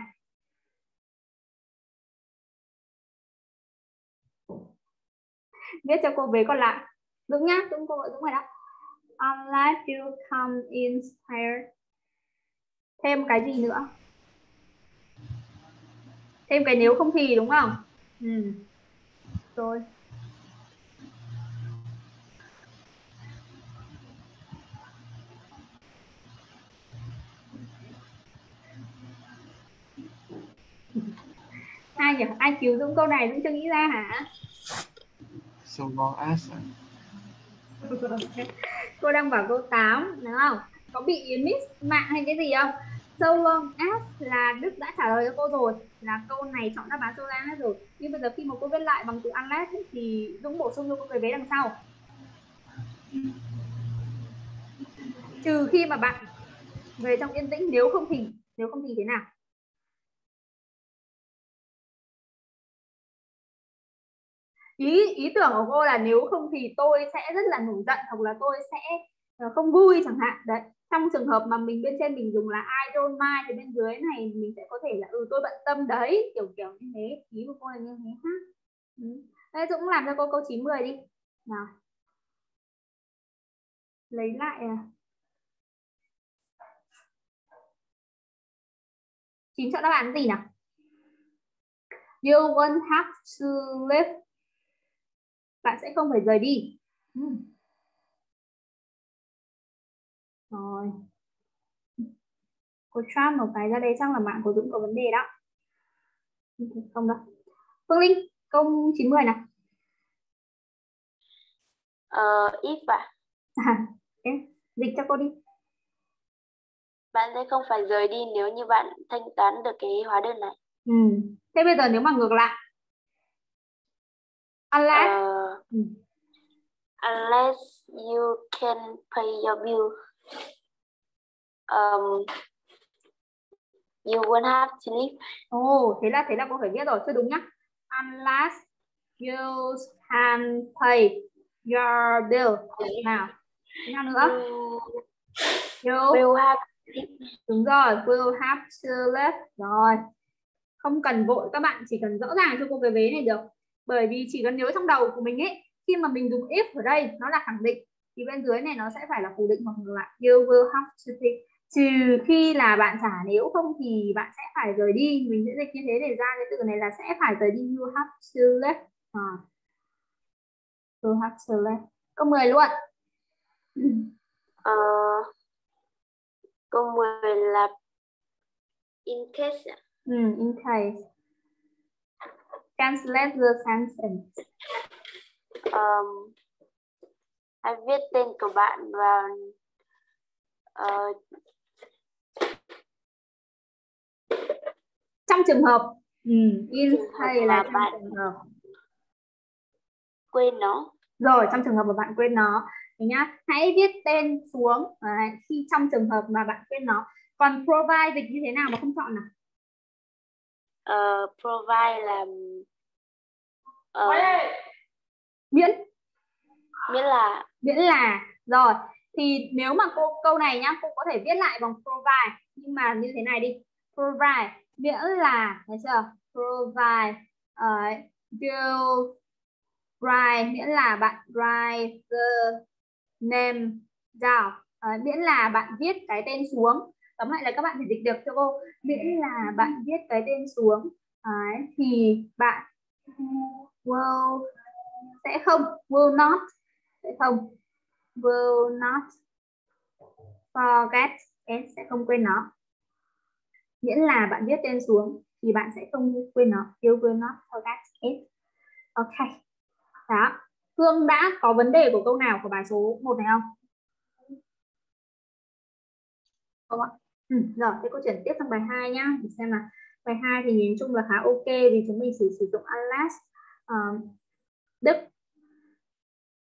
Viết cho cô về còn lại. đúng nhá, đúng cô gọi đúng rồi đó. Unless you come inspired. Thêm cái gì nữa? Thêm cái nếu không thì đúng không? Ừ. Rồi. ai nhỉ? Ai cứu dũng câu này? Dũng chưa nghĩ ra hả? So long as cô đang bảo câu 8 đúng không? Có bị miss mạng hay cái gì không so long as là đức đã trả lời cho cô rồi. Là câu này chọn đáp án so long as rồi. Nhưng bây giờ khi mà cô viết lại bằng từ unless thì dũng bổ sung cho cô cái vế đằng sau. Trừ khi mà bạn về trong yên tĩnh, nếu không thì, nếu không thì thế nào? Ý ý tưởng của cô là nếu không thì tôi sẽ rất là nổi giận hoặc là tôi sẽ ờ, không vui chẳng hạn. Đấy trong trường hợp mà mình bên trên mình dùng là I don't mind thì bên dưới này mình sẽ có thể là ừ tôi bận tâm đấy kiểu kiểu như thế ý của cô là như thế ha. Ừ. Đây, Dũng làm cho cô câu 90 đi. Nào. Lấy lại à. Chín chọn đáp án gì nào? You won't have to live. Bạn sẽ không phải rời đi. Ừ rồi. Cô Trump một cái ra đây chắc là mạng của Dũng có vấn đề đó. Không đâu. Phương Linh câu 90 nào? Ờ, if à, à okay. dịch cho cô đi. Bạn sẽ không phải rời đi nếu như bạn thanh toán được cái hóa đơn này. Ừ. thế bây giờ nếu mà ngược lại. Unless uh, ừ. unless you can pay your bill um, you won't have to leave Ồ, oh, thế là thế là cô phải viết rồi, chưa đúng nhá. Unless you can pay your bill. Nào, thế nào nữa? You will have Đúng rồi, will have to leave. Rồi. Không cần vội, các bạn chỉ cần rõ ràng cho cô cái vế này được. Bởi vì chỉ cần nhớ trong đầu của mình ấy, khi mà mình dùng if ở đây nó là khẳng định thì bên dưới này nó sẽ phải là phủ định hoặc ngược lại. You will have to pay trừ khi là bạn trả nếu không thì bạn sẽ phải rời đi. Mình sẽ dịch như thế để ra cái từ này là sẽ phải rời đi. You have to leave à. you have to leave câu 10 luôn. Uh, câu 10 là in case ừ, in case. Translate the sentence. Um, hãy viết tên của bạn vào uh, trong trường hợp ừ, in hay là trong bạn trường hợp? quên nó. Rồi trong trường hợp mà bạn quên nó. Thì nhá hãy viết tên xuống. Đấy, khi trong trường hợp mà bạn quên nó. Còn provide dịch như thế nào mà không chọn nào uh, provide là uh, miễn miễn là. Miễn là. Rồi thì nếu mà cô câu này nhá cô có thể viết lại bằng provide. Nhưng mà như thế này đi. Provide miễn là thấy chưa? Provide uh, will write miễn là bạn write the name down. Uh, miễn là bạn viết cái tên xuống. Tóm lại là các bạn phải dịch được cho cô. Miễn là bạn viết cái tên xuống. Uh, thì bạn will sẽ không will not sẽ không. Will not forget sẽ không quên nó. Miễn là bạn viết tên xuống thì bạn sẽ không quên nó. You will not forget it. Ok. Đó. Phương đã có vấn đề của câu nào của bài số 1 này không? Không ạ. Ừ, rồi thế cô chuyển tiếp sang bài 2 nhá. Để xem là bài 2 thì nhìn chung là khá ok vì chúng mình chỉ sử dụng unless um, Đức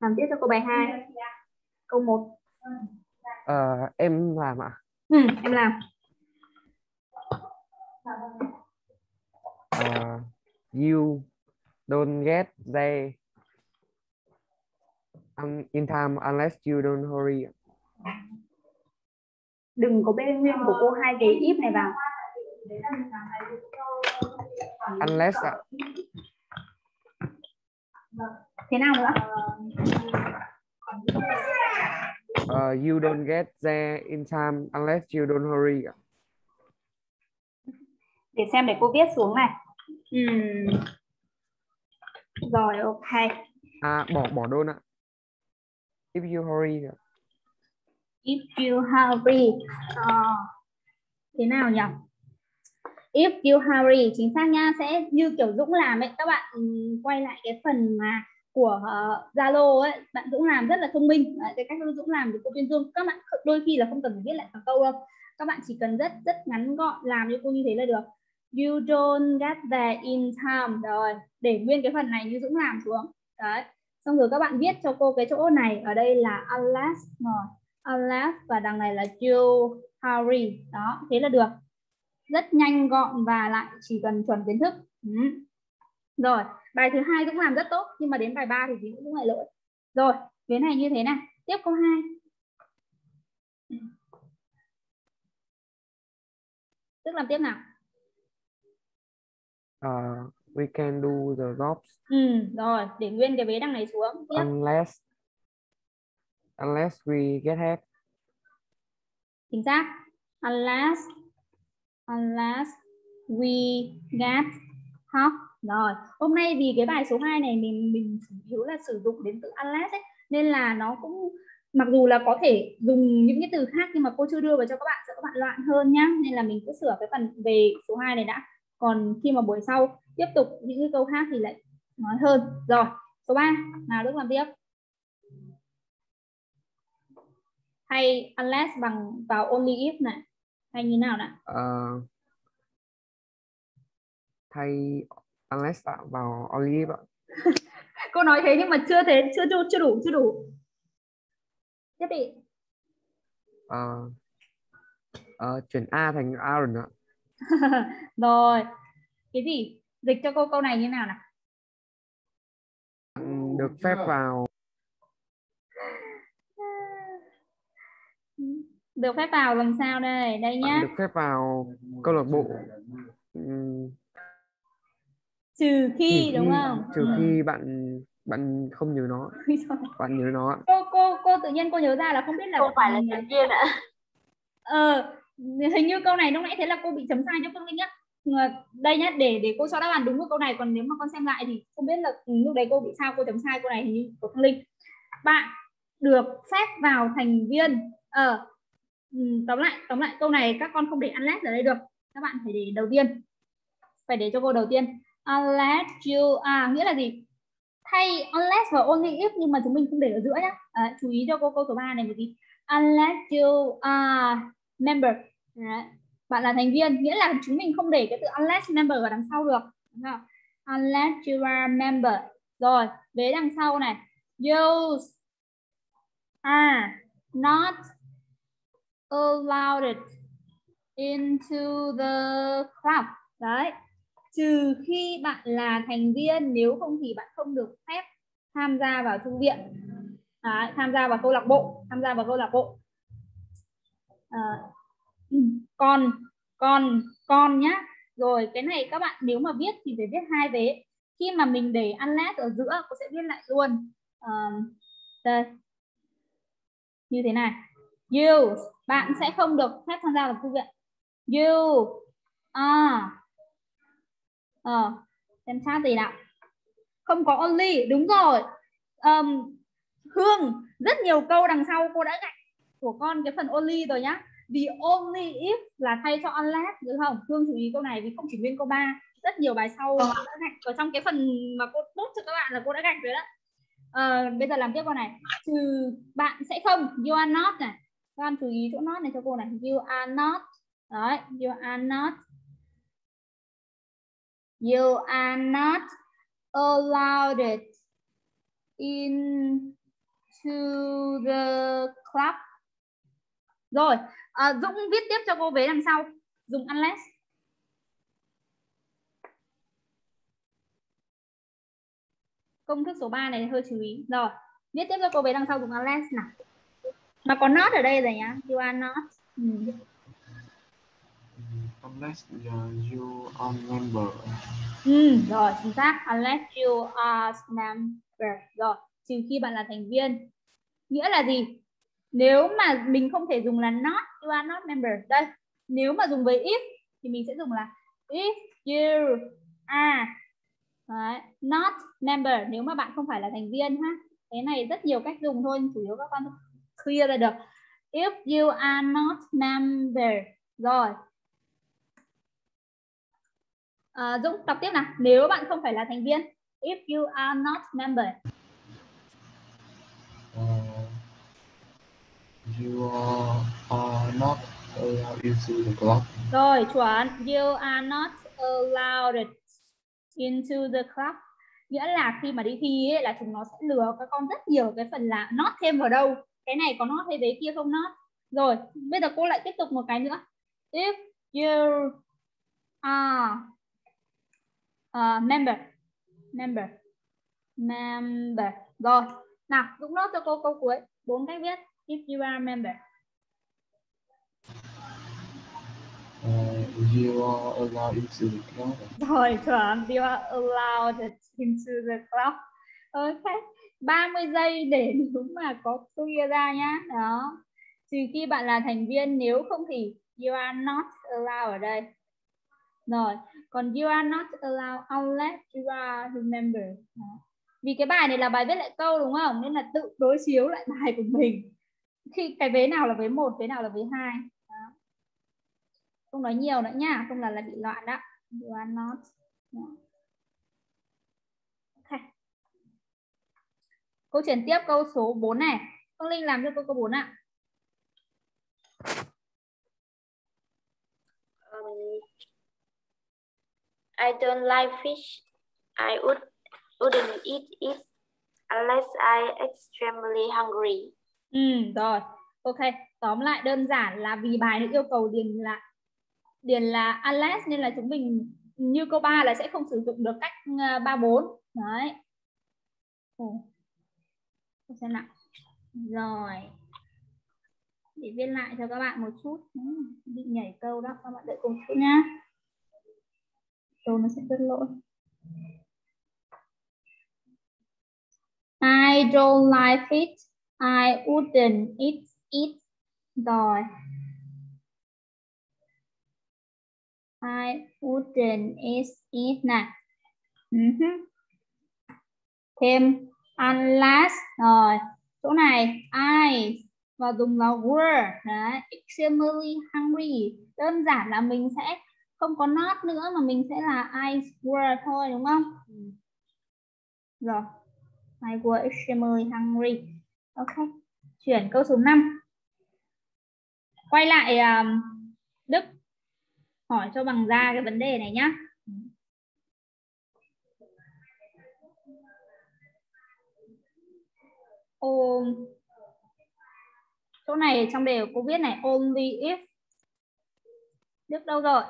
làm tiếp cho câu bài 2 câu 1 ờ, em làm ạ à? ừ, em làm uh, you don't get there in time unless you don't hurry. Đừng có bê nguyên của cô hai cái if này vào. Unless ạ. Thế nào nữa? Uh, you don't get there in time unless you don't hurry để xem để cô viết xuống này. Uhm. rồi ok. À bỏ bỏ đôn ạ. If you hurry if you hurry. Uh, thế nào nhỉ if you hurry chính xác nha. Sẽ như kiểu Dũng làm ấy. Các bạn ừ, quay lại cái phần mà của ờ, Zalo uh, ấy. Bạn Dũng làm rất là thông minh. Đấy, cái cách Dũng làm của cô Tuyên dung. các bạn đôi khi là không cần phải viết lại cả câu đâu. Các bạn chỉ cần rất rất ngắn gọn làm như cô như thế là được. You don't get there in time. Rồi để nguyên cái phần này như Dũng làm xuống. Đấy. Xong rồi các bạn viết cho cô cái chỗ này. Ở đây là unless rồi unless và đằng này là you hurry. Đó thế là được rất nhanh gọn và lại chỉ cần chuẩn kiến thức ừ. rồi bài thứ hai Dũng làm rất tốt nhưng mà đến bài 3 thì Dũng lại lỗi rồi cái này như thế này tiếp câu 2 tức làm tiếp nào uh, we can do the jobs. Ừ, rồi, để nguyên cái vế đằng này xuống. Tiếp. Unless unless we get help. Chính xác. Unless unless we get help. Rồi, hôm nay vì cái bài số 2 này mình mình chủ yếu là sử dụng đến từ unless ấy, nên là nó cũng mặc dù là có thể dùng những cái từ khác nhưng mà cô chưa đưa vào cho các bạn sợ các bạn loạn hơn nhá. Nên là mình cứ sửa cái phần về số 2 này đã. Còn khi mà buổi sau tiếp tục những cái câu khác thì lại nói hơn. Rồi số 3 nào đức làm tiếp. Hay unless bằng vào only if này hay như nào nè uh, thay unless vào if ạ. [LAUGHS] Cô nói thế nhưng mà chưa thế chưa chưa, chưa đủ chưa đủ. Tiếp đi. Uh, uh, chuyển a thành Aaron ạ. [LAUGHS] Rồi. Cái gì dịch cho cô câu này như nào nào? Được phép vào được phép vào làm sao đây? Đây nhá. được phép vào câu lạc bộ. Trừ khi đúng không? trừ ừ. khi bạn bạn không nhớ nó. [LAUGHS] Bạn nhớ nó cô cô cô tự nhiên cô nhớ ra là không biết là không phải là thành viên ạ. Ờ hình như câu này lúc nãy thế là cô bị chấm sai cho phương linh á. Đây nhá để để cô cho đáp án đúng một câu này còn nếu mà con xem lại thì không biết là lúc đấy cô bị sao cô chấm sai câu này hình như của phương linh. Bạn được phép vào thành viên ờ Ừ, tóm lại tóm lại câu này các con không để unless ở đây được. Các bạn phải để đầu tiên. Phải để cho cô đầu tiên. Unless you à nghĩa là gì? Thay unless và only if nhưng mà chúng mình không để ở giữa nhá. À, chú ý cho cô câu số 3 này một tí. Unless you are member. Đấy. bạn là thành viên nghĩa là chúng mình không để cái từ unless member ở đằng sau được. Đúng không? unless you are member. Rồi vế đằng sau này. You are not allowed into the club đấy. Trừ khi bạn là thành viên nếu không thì bạn không được phép tham gia vào thư viện. À, tham gia vào câu lạc bộ tham gia vào câu lạc bộ. Ờ, à, còn còn còn nhá. Rồi cái này các bạn nếu mà viết thì phải viết hai vế. Khi mà mình để unless ở giữa cô sẽ viết lại luôn. À, đây. Như thế này you bạn sẽ không được phép tham gia vào thư viện. You are ờ xem chat gì nào không có only đúng rồi. Um, hương rất nhiều câu đằng sau cô đã gạch của con cái phần only rồi nhá. Vì only if là thay cho unless đúng không? Hương chú ý câu này vì không chỉ nguyên câu 3 rất nhiều bài sau đã gạch. Ở trong cái phần mà cô post cho các bạn là cô đã gạch rồi đó. Uh, bây giờ làm tiếp câu này. Trừ bạn sẽ không. You are not này các bạn chú ý chỗ not này cho cô này you are not đấy you are not You are not allowed into the club. Rồi, à, Dũng viết tiếp cho cô vế đằng sau. Dùng unless. Công thức số 3 này hơi chú ý. Rồi, viết tiếp cho cô vế đằng sau dùng unless nào. Mà có not ở đây rồi nhá. You are not. Ừ unless you are member. Ừ, rồi chính xác. Unless you are member. Rồi, trừ khi bạn là thành viên. Nghĩa là gì? Nếu mà mình không thể dùng là not, you are not member. Đây, nếu mà dùng với if thì mình sẽ dùng là if you are Đấy, not member nếu mà bạn không phải là thành viên ha. Cái này rất nhiều cách dùng thôi, chủ yếu các con clear ra được. If you are not member. Rồi, À, Dũng đọc tiếp nào. Nếu bạn không phải là thành viên. If you are not member. Uh, you are not allowed into the club. Rồi, chuẩn. You are not allowed into the club. Nghĩa là khi mà đi thi ấy, là chúng nó sẽ lừa các con rất nhiều cái phần là not thêm vào đâu. Cái này có not hay đấy kia không not. Rồi, bây giờ cô lại tiếp tục một cái nữa. If you are uh, member member member rồi nào dũng nốt cho cô câu cuối bốn cách viết if you are a member Uh, you are allowed into the club. Rồi, chuẩn. You are allowed into the club. Ok. 30 giây để [LAUGHS] nếu mà có clear ra nhá. Đó. Trừ khi bạn là thành viên, nếu không thì you are not allowed ở đây. Rồi, còn you are not allowed unless you are remember. Đó. Vì cái bài này là bài viết lại câu đúng không? Nên là tự đối chiếu lại bài của mình. khi cái vế nào là vế một vế nào là vế hai không nói nhiều nữa nha không là là bị loạn đó you are not đó. Câu chuyển tiếp câu số 4 này Phương Linh làm cho câu câu 4 ạ um, I don't like fish I would wouldn't eat it unless I extremely hungry ừ rồi ok tóm lại đơn giản là vì bài nó yêu cầu điền là điền là unless nên là chúng mình như câu 3 là sẽ không sử dụng được cách 3 4. Đấy. Ồ. Xem nào. Rồi. Để viết lại cho các bạn một chút. Ừ, bị nhảy câu đó, các bạn đợi cùng chút nhá. Câu nó sẽ rất lỗi. I don't like it. I wouldn't eat it. Rồi. I wouldn't eat it này. Ừ uh -huh. Thêm unless rồi chỗ này I và dùng là were đấy extremely hungry. Đơn giản là mình sẽ không có not nữa mà mình sẽ là I were thôi đúng không? Rồi I were extremely hungry. Ok chuyển câu số 5 quay lại um, Đức hỏi cho bằng ra cái vấn đề này nhá. Um, chỗ này trong đề cô viết này only if. Đức đâu rồi.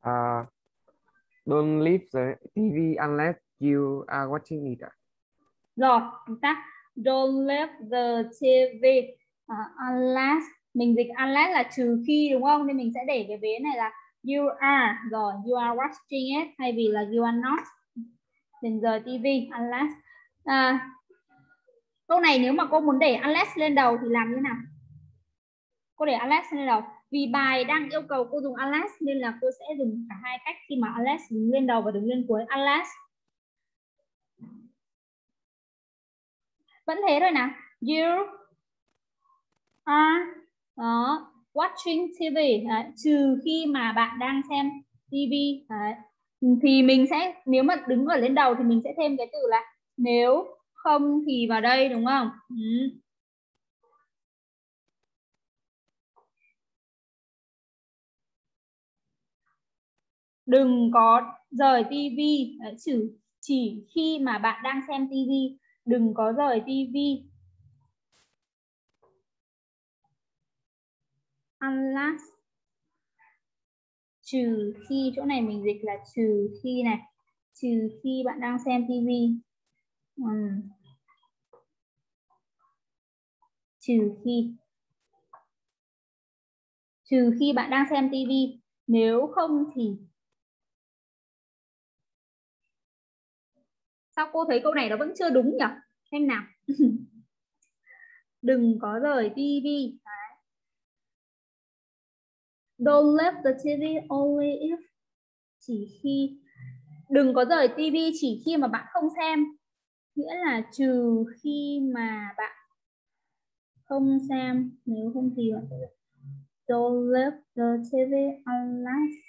Uh, [LAUGHS] don't leave the TV unless you are watching it. Rồi chúng ta don't leave the TV uh, unless mình dịch unless là trừ khi đúng không? Nên mình sẽ để cái vế này là you are rồi you are watching it thay vì là you are not đừng rời TV unless. À, câu này nếu mà cô muốn để unless lên đầu thì làm như nào? Cô để unless lên đầu. Vì bài đang yêu cầu cô dùng unless nên là cô sẽ dùng cả hai cách khi mà unless đứng lên đầu và đứng lên cuối. Unless. Vẫn thế thôi nào. You are đó watching TV đấy. trừ khi mà bạn đang xem TV đấy thì mình sẽ, nếu mà đứng ở lên đầu thì mình sẽ thêm cái từ là nếu không thì vào đây, đúng không? Ừ. đừng có rời tivi chỉ chỉ khi mà bạn đang xem tivi đừng có rời tivi unless trừ khi chỗ này mình dịch là trừ khi này. Trừ khi bạn đang xem tivi um, trừ khi. Trừ khi bạn đang xem tivi nếu không thì sao cô thấy câu này nó vẫn chưa đúng nhỉ? Em nào. [LAUGHS] Đừng có rời tivi Don't leave the TV only if chỉ khi, đừng có rời TV chỉ khi mà bạn không xem. Nghĩa là trừ khi mà bạn không xem, nếu không thì bạn don't leave the TV unless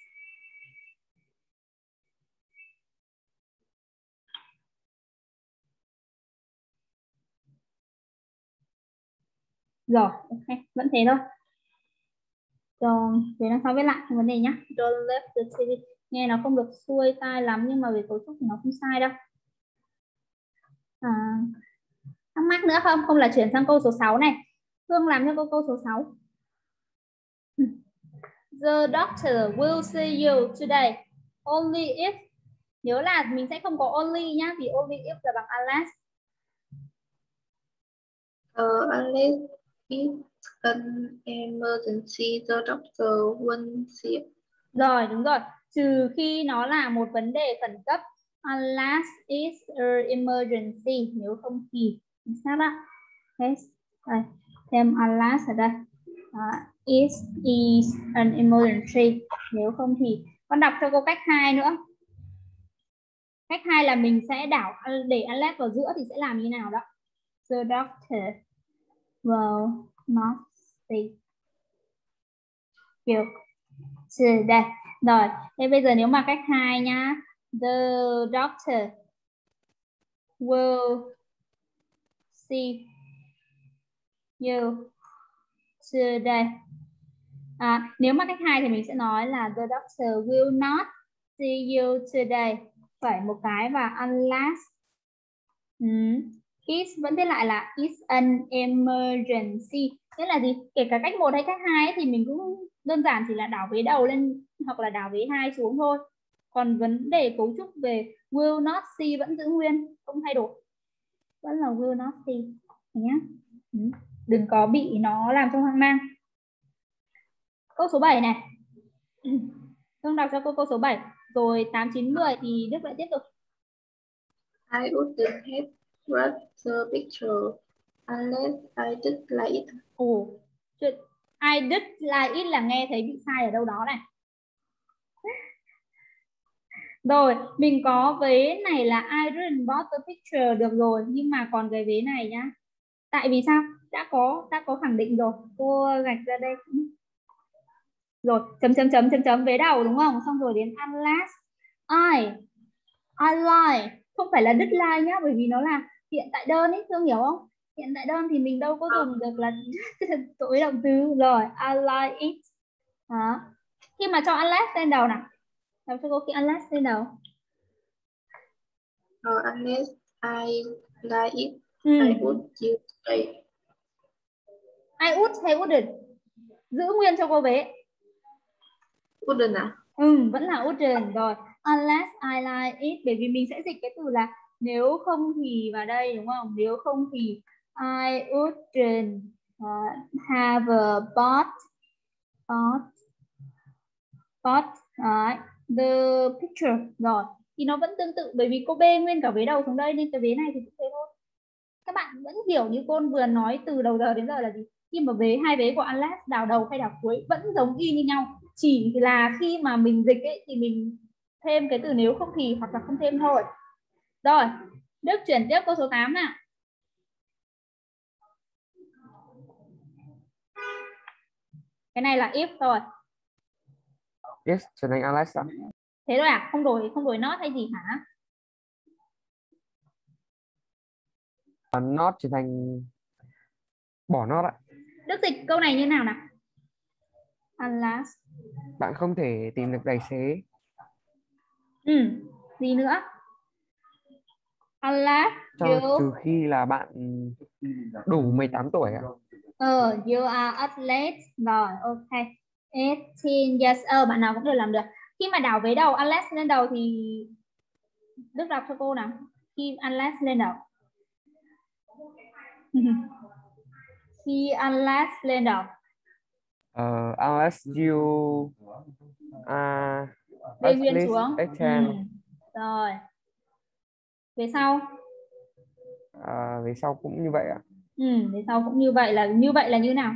rồi, ok, vẫn thế thôi rồi, để làm sao viết lại vấn đề nhá. Don't left the TV. Nghe nó không được xuôi tai lắm nhưng mà về cấu trúc thì nó không sai đâu. À, thắc mắc nữa không? Không là chuyển sang câu số 6 này. Phương làm cho câu câu số 6. [LAUGHS] The doctor will see you today. Only if Nhớ là mình sẽ không có only nhá, vì only if là bằng unless. Uh, unless if an emergency the doctor won't see Rồi đúng rồi. Trừ khi nó là một vấn đề khẩn cấp unless it's an emergency nếu không thì sao đó. Yes. Rồi. Thêm unless ở đây. À, uh, it is an emergency nếu không thì con đọc cho cô cách hai nữa. Cách hai là mình sẽ đảo để unless vào giữa thì sẽ làm như nào đó. the doctor will not see you today. Rồi, thế bây giờ nếu mà cách hai nhá. The doctor will see you today. À, nếu mà cách hai thì mình sẽ nói là the doctor will not see you today. Phải một cái và unless. Ừ. Is vẫn thế lại là is an emergency. Nghĩa là gì? Kể cả cách một hay cách hai thì mình cũng đơn giản chỉ là đảo vế đầu lên hoặc là đảo vế hai xuống thôi. Còn vấn đề cấu trúc về will not see vẫn giữ nguyên, không thay đổi. Vẫn là will not see. Nhé. Ừ. Đừng có bị nó làm cho hoang mang. Câu số 7 này. [CLEARS THROAT] Hương đọc cho cô câu số 7. Rồi 8, 9, 10 thì Đức lại tiếp tục. I wouldn't have grab the picture unless I did like it. Ồ, chuyện I did like it là nghe thấy bị sai ở đâu đó này. Rồi, mình có vế này là I didn't bought the picture được rồi, nhưng mà còn cái vế này nhá. Tại vì sao? Đã có đã có khẳng định rồi. Cô gạch ra đây rồi chấm chấm chấm chấm chấm vế đầu đúng không xong rồi đến unless I I lie không phải là deadline nhá bởi vì nó là hiện tại đơn ấy thương hiểu không? Hiện tại đơn thì mình đâu có dùng được là [LAUGHS] tối động từ. Rồi I lie it. Đó. Khi mà cho unless lên đầu nào? Đọc cho cô khi unless lên đầu? Uh, unless I lie it ừ. I would you say I would hay wouldn't? Giữ nguyên cho cô bé. Wouldn't à? Ừ, vẫn là wouldn't. Rồi. Unless I like it bởi vì mình sẽ dịch cái từ là nếu không thì vào đây đúng không? Nếu không thì I wouldn't uh, ờ, have a bought bought bought uh, the picture rồi. Thì nó vẫn tương tự bởi vì cô B nguyên cả vế đầu xuống đây nên cái vế này thì cũng thế thôi. Các bạn vẫn hiểu như cô vừa nói từ đầu giờ đến giờ là gì? Khi mà vế hai vế của Alex đảo đầu hay đảo cuối vẫn giống y như nhau. Chỉ là khi mà mình dịch ấy thì mình thêm cái từ nếu không thì hoặc là không thêm thôi rồi Đức chuyển tiếp câu số 8 nào. Cái này là if rồi. Yes chuyển thành Alexa thế rồi à không đổi không đổi not hay gì hả? Uh, not chuyển thành bỏ not ạ. Đức dịch câu này như nào nào? Unless bạn không thể tìm được tài xế. Ừ gì nữa unless Cho, you trừ khi là bạn đủ 18 tuổi ạ. Ờ you are athlete rồi ok. 18 years old bạn nào cũng đều làm được. Khi mà đảo vế đầu unless lên đầu thì Đức đọc cho cô nào? Khi unless lên đầu. [LAUGHS] Khi unless lên đầu. Uh, unless you uh, Đây nguyên xuống. Ừ. Rồi. Về sau. À, về sau cũng như vậy ạ. Ừ, về sau cũng như vậy là như vậy là như nào?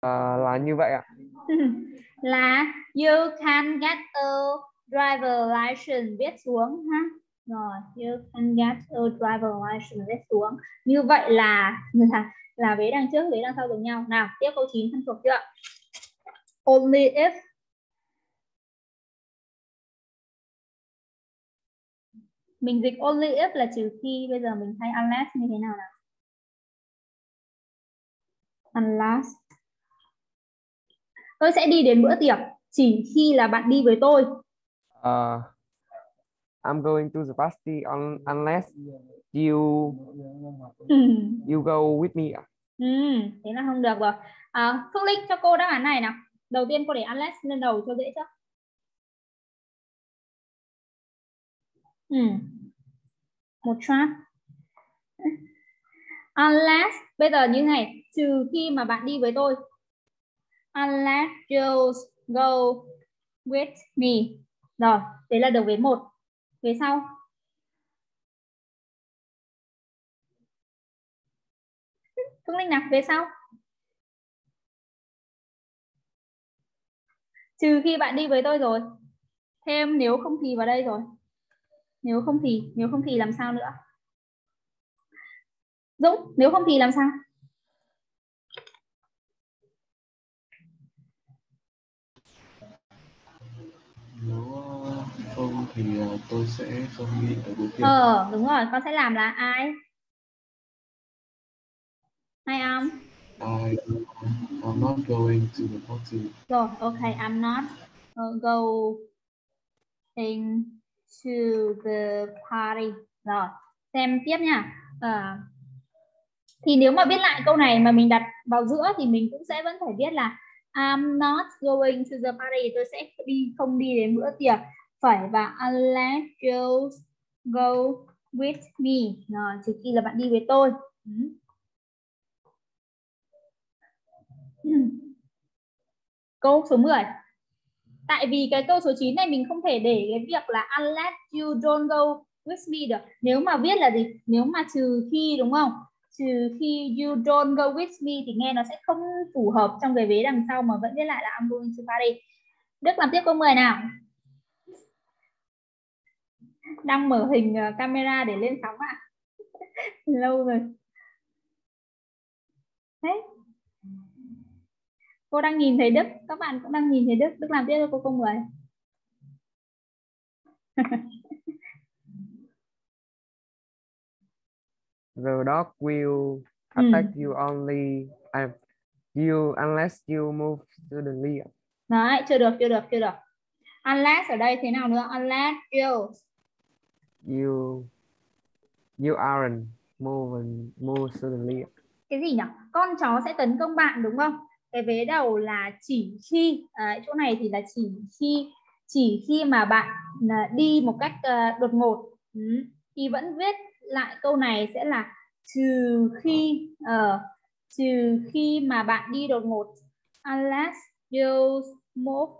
À, là như vậy ạ. [LAUGHS] là you can get a driver license viết xuống ha. Rồi, you can get a driver license viết xuống. Như vậy là là là vế đằng trước vế đằng sau giống nhau nào tiếp câu 9 thân thuộc chưa only if mình dịch only if là trừ khi bây giờ mình thay unless như thế nào nào? Unless. Tôi sẽ đi đến bữa tiệc chỉ khi là bạn đi với tôi. Uh, I'm going to the party on, unless you ừ. you go with me. Ừ, thế là không được rồi. À, Phương Linh cho cô đáp án này nào. Đầu tiên cô để unless lên đầu cho dễ chứ ừ. một trap unless, bây giờ như này, trừ khi mà bạn đi với tôi. Unless you go with me. Rồi, đấy là đầu vế một. Về sau. Phương Linh nào? Về sau. Trừ khi bạn đi với tôi rồi. Thêm nếu không thì vào đây rồi nếu không thì nếu không thì làm sao nữa? Dũng nếu không thì làm sao? Nếu ờ, không thì ờ, tôi sẽ không đi ở buổi tiệc ờ đúng rồi con sẽ làm là ai? Ai am I I'm not going to the party. Rồi ok I'm not uh, going to the party. Rồi xem tiếp nha. À, thì nếu mà viết lại câu này mà mình đặt vào giữa thì mình cũng sẽ vẫn phải viết là I'm not going to the party. Tôi sẽ đi không đi đến bữa tiệc. Phải và unless you go with me. Rồi trừ khi là bạn đi với tôi. Ừ. câu số 10 tại vì cái câu số 9 này mình không thể để cái việc là unless you don't go with me được. Nếu mà viết là gì? Nếu mà trừ khi, đúng không? Trừ khi you don't go with me thì nghe nó sẽ không phù hợp trong cái vế đằng sau mà vẫn viết lại là I'm going to party Đức làm tiếp câu 10 nào? Đang mở hình ờ, camera để lên sóng ạ. À? [LAUGHS] lâu rồi. Đấy cô đang nhìn thấy Đức các bạn cũng đang nhìn thấy Đức Đức làm tiếp cho cô câu [LAUGHS] 10 the dog will attack ừ. you only uh, you unless you move suddenly. Đấy, chưa được, chưa được, chưa được. Unless ở đây thế nào nữa? Unless you you you aren't moving move suddenly. Cái gì nhỉ? Con chó sẽ tấn công bạn đúng không? Cái vế đầu là chỉ khi à, chỗ này thì là chỉ khi chỉ khi mà bạn à, đi một cách à, đột ngột. Ừ. thì vẫn viết lại câu này sẽ là trừ khi uh, trừ khi mà bạn đi đột ngột. Unless you move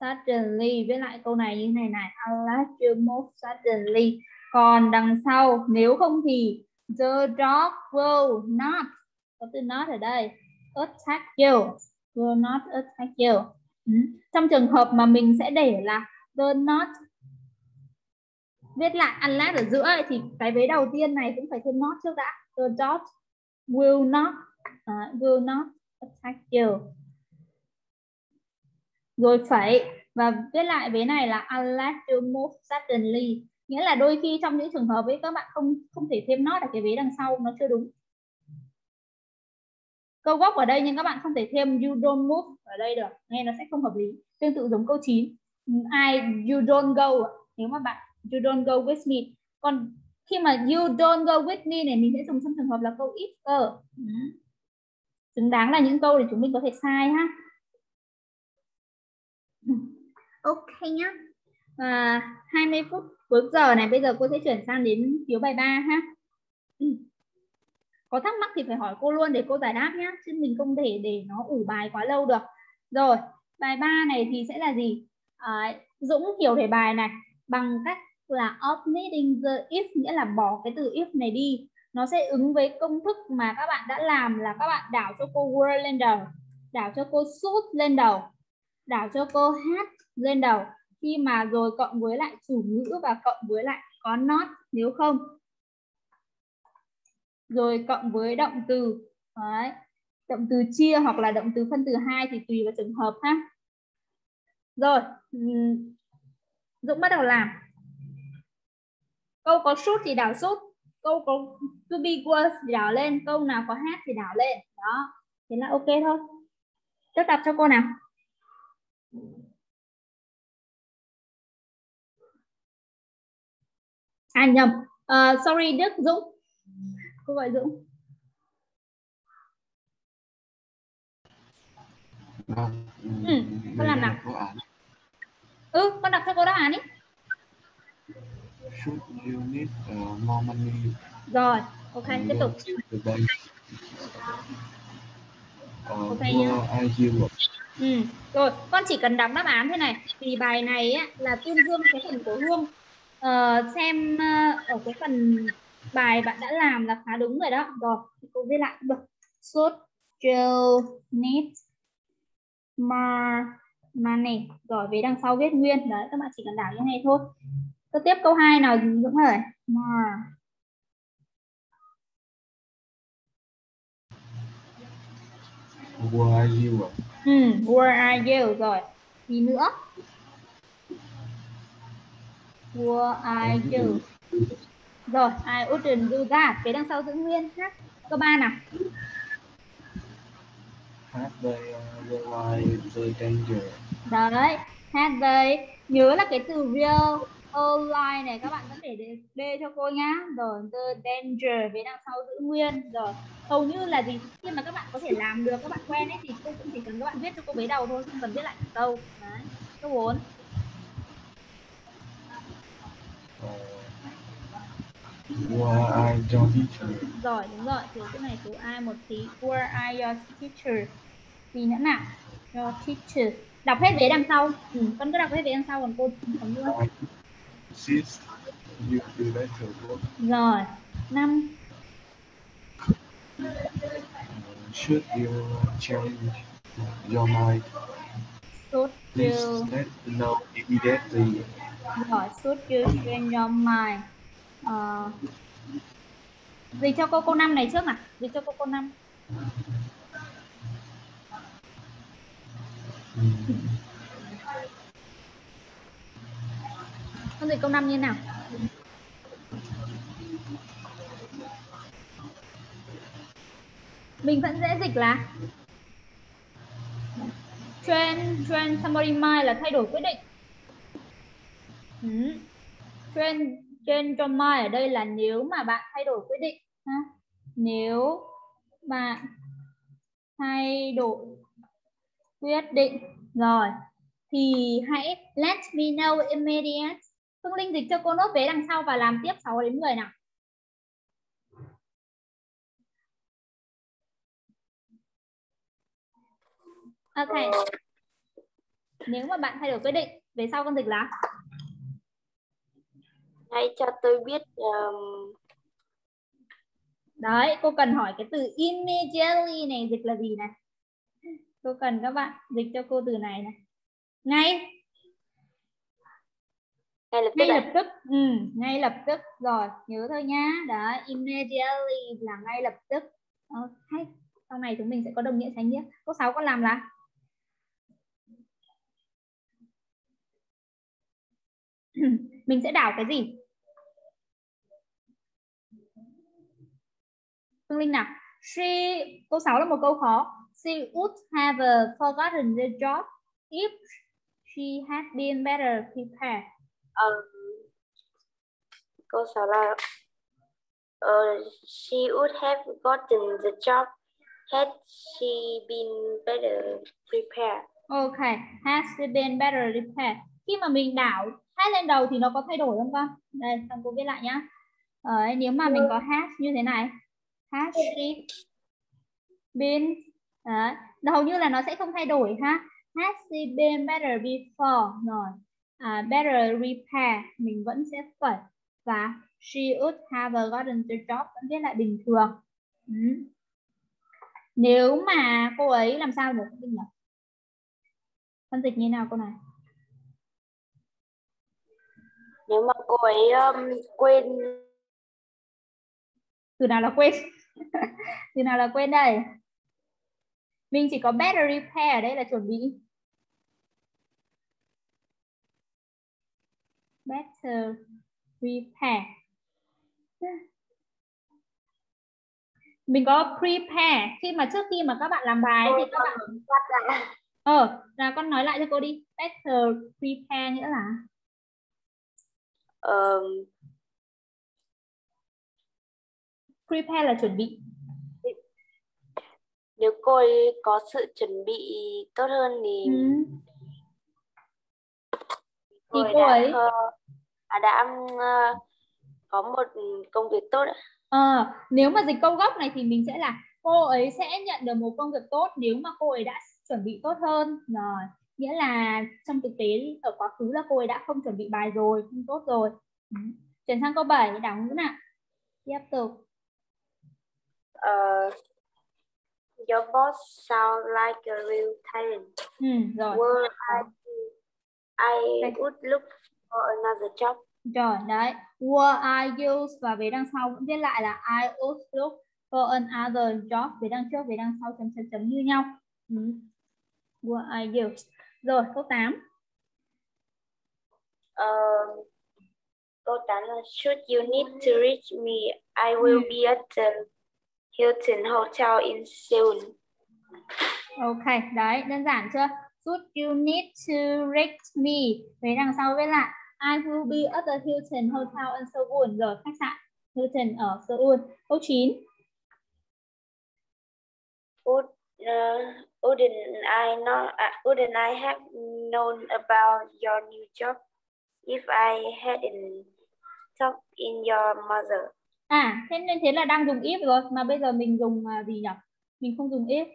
suddenly. Với lại câu này như này này. Unless you move suddenly. Còn đằng sau nếu không thì the dog will not có từ not ở đây attack you. Will not attack you. Ừ. trong trường hợp mà mình sẽ để là do not viết lại unless ở giữa ấy, thì cái vế đầu tiên này cũng phải thêm not trước đã. The dog will not uh, will not attack you. Rồi phải và viết lại vế này là unless you move suddenly. Nghĩa là đôi khi trong những trường hợp ấy các bạn không không thể thêm not ở cái vế đằng sau nó chưa đúng câu gốc ở đây nhưng các bạn không thể thêm you don't move ở đây được nghe nó sẽ không hợp lý. Tương tự giống câu 9 I you don't go. Nếu mà bạn you don't go with me. Còn khi mà you don't go with me này mình sẽ dùng trong trường hợp là câu if cơ ừ. xứng đáng là những câu để chúng mình có thể sai ha. Ok nhá. Và 20 phút cuối giờ này bây giờ cô sẽ chuyển sang đến phiếu bài 3 ha có thắc mắc thì phải hỏi cô luôn để cô giải đáp nhé, chứ mình không thể để nó ủ bài quá lâu được. Rồi bài 3 này thì sẽ là gì? À, Dũng hiểu đề bài này bằng cách là omitting the if nghĩa là bỏ cái từ if này đi. Nó sẽ ứng với công thức mà các bạn đã làm là các bạn đảo cho cô word lên đầu đảo cho cô suit lên đầu đảo cho cô hát lên đầu khi mà rồi cộng với lại chủ ngữ và cộng với lại có not nếu không rồi cộng với động từ Đấy. động từ chia hoặc là động từ phân từ hai thì tùy vào trường hợp ha. Rồi Dũng bắt đầu làm. Câu có sút thì đảo sút, câu có to be was thì đảo lên câu nào có hát thì đảo lên. Đó thế là ok thôi. Tiếp tập cho cô nào. À nhầm. Uh, sorry Đức Dũng cô gọi Dũng. Ừ, con làm nào? ừ con đọc cho cô đáp án đi. Should you need uh, more money. Rồi ok tiếp tục. uh, ok nhá ừ. rồi con chỉ cần đọc đáp án thế này. Vì bài này á, là tuyên dương cái phần của hương. Uh, xem uh, ở cái phần bài bạn đã làm là khá đúng rồi đó. Rồi cô viết lại. Được. Sốt Joe needs more money rồi về đằng sau viết nguyên. Đấy các bạn chỉ cần đảo như này thôi. Tiếp tiếp câu 2 nào dũng ơi. More Where are you? Ừ, where are you? Rồi. Gì nữa? Where are you? Rồi, I wouldn't do that. Cái đằng sau giữ nguyên ha. Câu ba nào. Have they uh, realized the danger? Đấy, have they. Nhớ là cái từ real online này các bạn vẫn để đề cho cô nhá. Rồi, the danger với đằng sau giữ nguyên. Rồi, hầu như là gì khi mà các bạn có thể làm được các bạn quen ấy thì cô cũng chỉ cần các bạn viết cho cô vế đầu thôi không cần viết lại câu đấy câu 4 Where are your teacher? Rồi đúng rồi, thiếu cái này thiếu ai một tí. Where are your teacher? Gì nữa nào? Your teacher. Đọc hết vế đằng sau. Ừ, con cứ đọc hết vế đằng sau còn cô chấm luôn. Sis, you do better work. Rồi, năm Should you change your mind? Should Please you let me know immediately. Rồi, should you change your mind? Ờ, dịch cho cô cô 5 này trước nào. Dịch cho cô cô 5. Con dịch câu 5 như thế nào? Mình vẫn dễ dịch là Train, train somebody mind là thay đổi quyết định. Ừ. Train, trên cho my ở đây là nếu mà bạn thay đổi quyết định. Ha? Nếu bạn thay đổi quyết định rồi thì hãy let me know immediate. Phương Linh dịch cho cô nốt vế đằng sau và làm tiếp 6 đến 10 nào. Ok. Nếu mà bạn thay đổi quyết định, về sau con dịch là Hãy cho tôi biết um, Đấy, cô cần hỏi cái từ immediately này dịch là gì này? Cô cần các bạn dịch cho cô từ này này. Ngay, ngay lập tức ngay lập tức. Ừ, ngay lập tức. Rồi, nhớ thôi nhá. Đó, immediately là ngay lập tức. Ok, sau này chúng mình sẽ có đồng nghĩa tránh nghĩa. Câu 6 con làm là [CLEARS THROAT] mình sẽ đảo cái gì? Phương Linh nào. She câu 6 là một câu khó. She would have forgotten the job if she had been better prepared. Um, câu 6 là uh, she would have gotten the job had she been better prepared. Okay, has she been better prepared? Khi mà mình đảo has lên đầu thì nó có thay đổi không con? Đây, xong cô viết lại nhá. Ờ, nếu mà mình có has như thế này, has she been Đấy. hầu như là nó sẽ không thay đổi ha. Has she been better before? Rồi. À, better repair mình vẫn sẽ phải và she would have gotten the job vẫn viết lại bình thường. Ừ. Nếu mà cô ấy làm sao được không nhỉ? Phân dịch như nào cô này? Nếu mà cô ấy um, quên Từ nào là quên? [LAUGHS] Từ nào là quên đây? Mình chỉ có better repair ở đây là chuẩn bị. Better repair. Mình có prepare khi mà trước khi mà các bạn làm bài thì các bạn Ờ, là con nói lại cho cô đi. Better prepare nghĩa là um, prepare là chuẩn bị. nếu cô ấy có sự chuẩn bị tốt hơn thì Ừ. cô Thì ấy cô đã, ấy- ờ, à, đã ờ, có một công việc tốt ạ. Ờ, nếu mà dịch câu gốc này thì mình sẽ là cô ấy sẽ nhận được một công việc tốt nếu mà cô ấy đã chuẩn bị tốt hơn. Rồi, nghĩa là trong thực tế ở quá khứ là cô ấy đã không chuẩn bị bài rồi, không tốt rồi. Ừ. Chuyển sang câu 7, đảo ngữ nào. Tiếp tục. Ờ, your boss sound like a real talent. Ừ, rồi. Were I, I Đây. would look for another job. Rồi, đấy. Were I used và về đằng sau vẫn viết lại là I would look for another job. Về đằng trước, về đằng sau chấm chấm chấm như nhau. Ừ. Were you? Rồi, câu 8. Uh, câu 8 là Should you need to reach me, I will be at the Hilton Hotel in Seoul. Ok, đấy, đơn giản chưa? Should you need to reach me? Đấy đằng sau viết lại I will be at the Hilton Hotel in Seoul. Rồi, khách sạn Hilton ở Seoul. Câu 9. Would, uh, wouldn't I know, uh, wouldn't I have known about your new job if I hadn't talked in your mother? À, thế nên thế là đang dùng if rồi, mà bây giờ mình dùng uh, gì nhỉ? Mình không dùng if.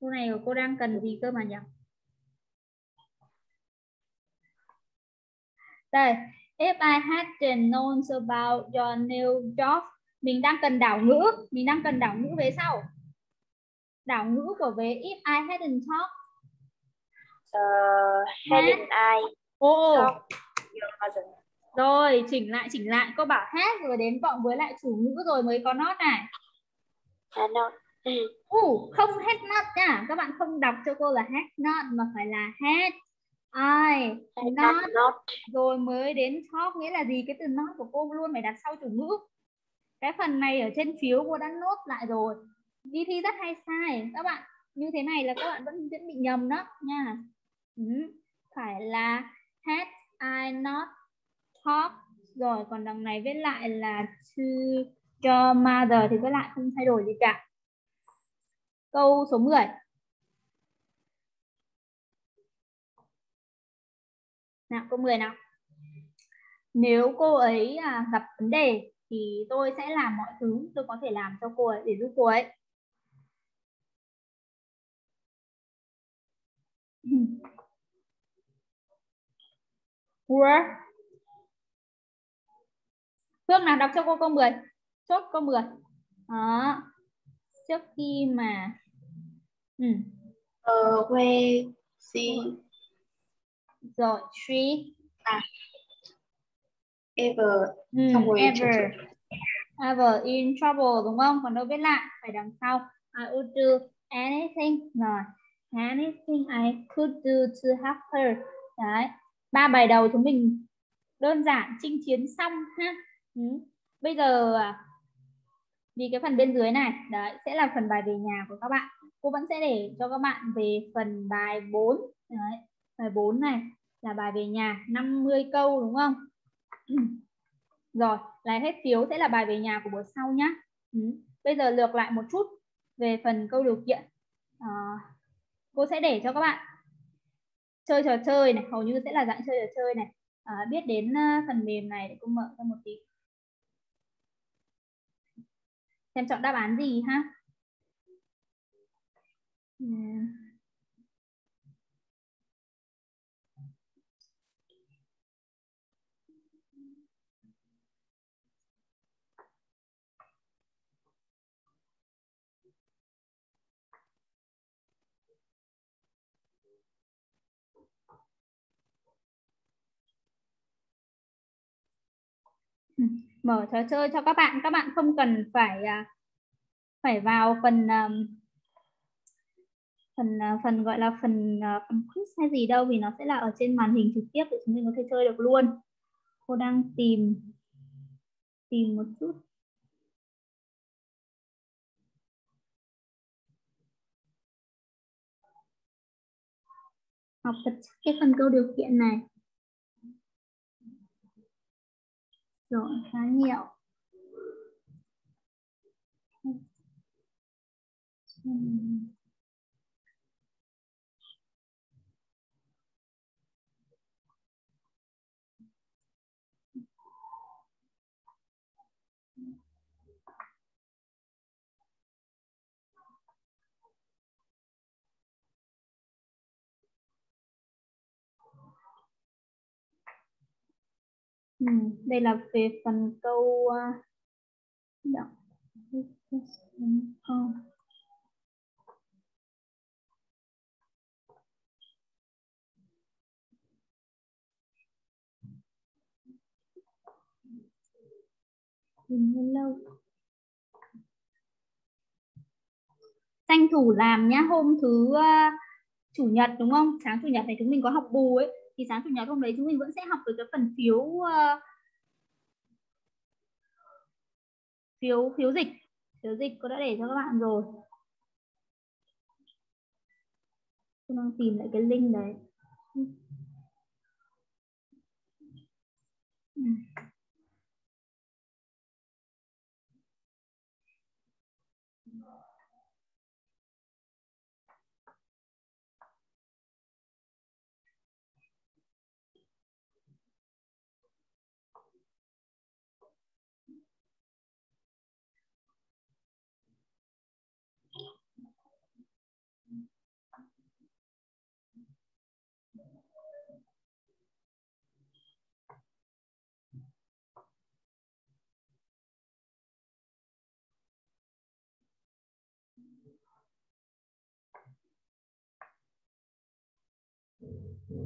Câu này cô đang cần gì cơ mà nhỉ? Đây, if I hadn't known about your new job, mình đang cần đảo ngữ, mình đang cần đảo ngữ về sau. Đảo ngữ của vế if I hadn't talked. Uh, hadn't I oh. talked your mother? Rồi chỉnh lại chỉnh lại. Cô bảo had rồi đến cộng với lại chủ ngữ rồi mới có not này. Uh, no. Uh, không had not nha. Các bạn không đọc cho cô là had not mà phải là had I not, not rồi mới đến talk nghĩa là gì cái từ not của cô luôn phải đặt sau chủ ngữ cái phần này ở trên phiếu cô đã nốt lại rồi đi thi rất hay sai các bạn như thế này là các bạn vẫn vẫn bị nhầm đó nha ừ. phải là had I not talk rồi còn đằng này viết lại là to your mother thì viết lại không thay đổi gì cả câu số 10 Nào, câu 10 nào. Nếu cô ấy à, gặp vấn đề thì tôi sẽ làm mọi thứ tôi có thể làm cho cô ấy để giúp cô ấy. [LAUGHS] work Phương nào đọc cho cô câu 10. Chốt câu 10. Đó. Trước khi mà ừ. Uh, where she rồi she à. Ever. Ừ, ever. ever in trouble đúng không? Còn đâu viết lại phải đằng sau. I would do anything. Rồi anything I could do to help her. Đấy. Ba bài đầu chúng mình đơn giản chinh chiến xong ha ừ. bây giờ à, vì cái phần bên dưới này đấy sẽ là phần bài về nhà của các bạn cô vẫn sẽ để cho các bạn về phần bài 4 đấy bài 4 này là bài về nhà 50 câu đúng không? [CLEARS THROAT] Rồi, lấy hết phiếu sẽ là bài về nhà của buổi sau nhá Ừ. Bây giờ lược lại một chút về phần câu điều kiện. À, cô sẽ để cho các bạn chơi trò chơi này, hầu như sẽ là dạng chơi trò chơi này. À, biết đến ờ, phần mềm này để cô mở ra một tí. Xem chọn đáp án gì ha. Ừ. ừ mở trò chơi cho các bạn. Các bạn không cần phải à, phải vào phần à, phần à, phần, gọi là phần phần quiz hay gì đâu, vì nó sẽ là ở trên màn hình trực tiếp để chúng mình có thể chơi được luôn. Cô đang tìm tìm một chút. Học thật cái phần câu điều kiện này. Rồi khá nhiều. Ừ, đây là về phần câu uh, đọc. Tranh thủ làm nhá hôm thứ uh, chủ nhật đúng không? Sáng chủ nhật này chúng mình có học bù ấy thì sáng chủ nhật hôm đấy chúng mình vẫn sẽ học về cái phần phiếu uh, phiếu phiếu dịch. Phiếu dịch cô đã để cho các bạn rồi. Tôi đang tìm lại cái link đấy. Ừ. Các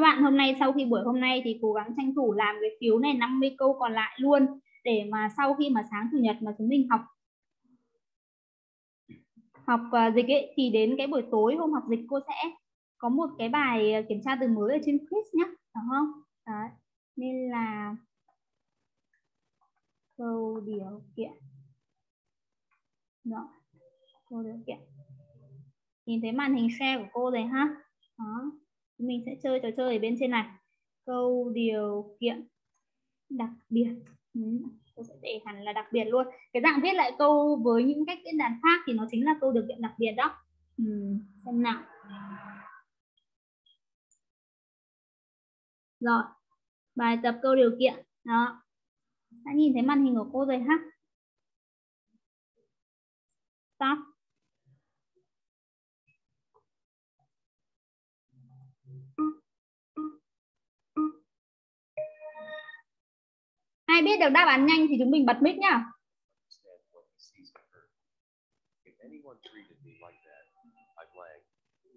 bạn hôm nay sau khi buổi hôm nay thì cố gắng tranh thủ làm cái phiếu này 50 câu còn lại luôn để mà sau khi mà sáng chủ nhật mà chúng mình học học à, dịch ấy thì đến cái buổi tối hôm học dịch cô sẽ có một cái bài à, kiểm tra từ mới ở trên quiz nhé, đúng không? Đấy. Nên là câu điều kiện. Rồi. Câu điều kiện. Nhìn thấy màn hình share của cô rồi ha. Đó, mình sẽ chơi trò chơi ở bên trên này câu điều kiện đặc biệt ừ. tôi sẽ để hẳn là đặc biệt luôn cái dạng viết lại câu với những cách diễn đạt khác thì nó chính là câu điều kiện đặc biệt đó ừ. xem nào rồi, bài tập câu điều kiện đó đã nhìn thấy màn hình của cô rồi ha stop Ai biết được đáp án nhanh thì chúng mình bật mic nhá.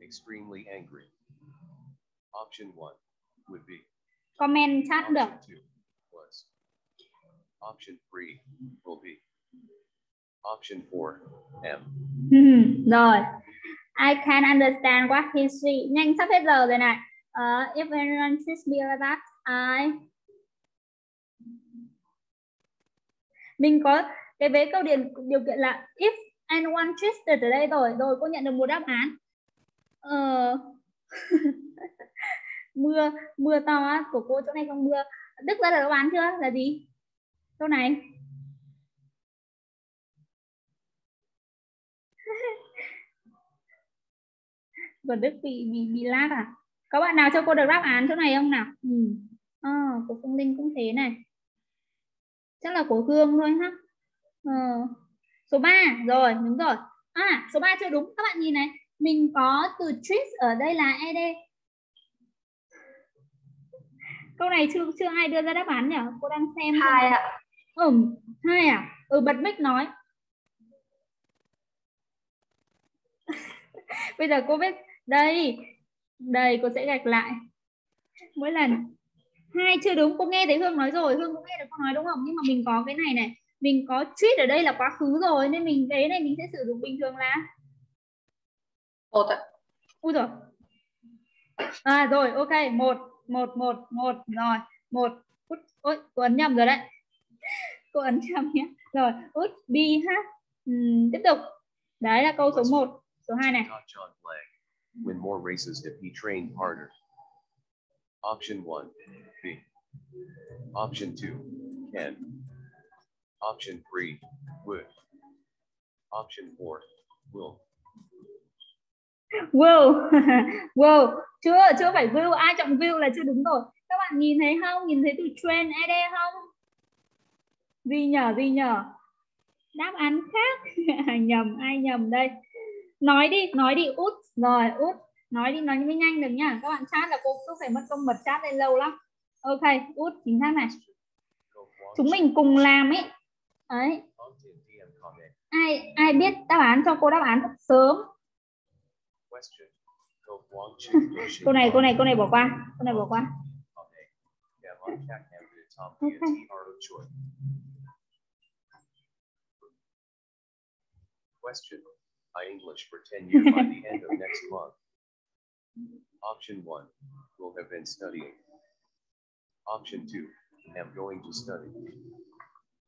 extremely angry. Option 1 would be comment chat được. Was. Option 3 will be Option 4 M. Ừ, rồi. I can understand what he see Nhanh sắp hết giờ rồi này. Uh, if anyone sees me like that, I mình có cái vế câu điền điều kiện là if anyone twisted ở đây rồi rồi cô nhận được một đáp án ờ... [LAUGHS] mưa mưa to á của cô chỗ này không mưa đức ra là đáp án chưa là gì câu này. [LAUGHS] Còn đức bị bị bị lát à? Có bạn nào cho cô được đáp án chỗ này không nào? Ừ. à, của phương linh cũng thế này. Chắc là của Hương thôi ha. Ờ. số 3 rồi đúng rồi. À số 3 chưa đúng. Các bạn nhìn này. Mình có từ treat ở đây là ed câu này chưa chưa ai đưa ra đáp án nhỉ? Cô đang xem hai ạ. à. Ừ hai à? Ừ bật mic nói. [LAUGHS] Bây giờ cô biết đây đây cô sẽ gạch lại. Mỗi lần. Hai chưa đúng cô nghe thấy hương nói rồi. Hương cũng nghe được cô nói đúng không? Nhưng mà mình có cái này này. Mình có treat ở đây là quá khứ rồi nên mình cái này mình sẽ sử dụng bình thường là một ạ. Ui rồi à rồi ok một một một một rồi một ôi cô ấn nhầm rồi đấy cô ấn nhầm nhé rồi út b ha uhm, tiếp tục đấy là câu số 1 số 2 này win more races if he trained harder. Option 1, B. Option 2, can. Option 3, would. Option 4, will. Will, [LAUGHS] will, chưa, chưa phải will, ai chọn will là chưa đúng rồi. Các bạn nhìn thấy không? Nhìn thấy từ trend ed không? Duy nhờ, duy nhờ? Đáp án khác. [LAUGHS] nhầm, ai nhầm đây? Nói đi, nói đi, út. Rồi, út. Nói đi, nói mới nhanh được nhá. Các bạn chat là cô cứ phải mất công mật chat lên lâu lắm ok út chính xác này chúng mình cùng làm ấy đấy ai ai biết đáp án cho cô đáp án thật sớm cô này cô này cô này bỏ qua cô này bỏ qua Question. I English for 10 years by the end of next [LAUGHS] month. Option 1. Will have been studying. Option 2. Am going to study.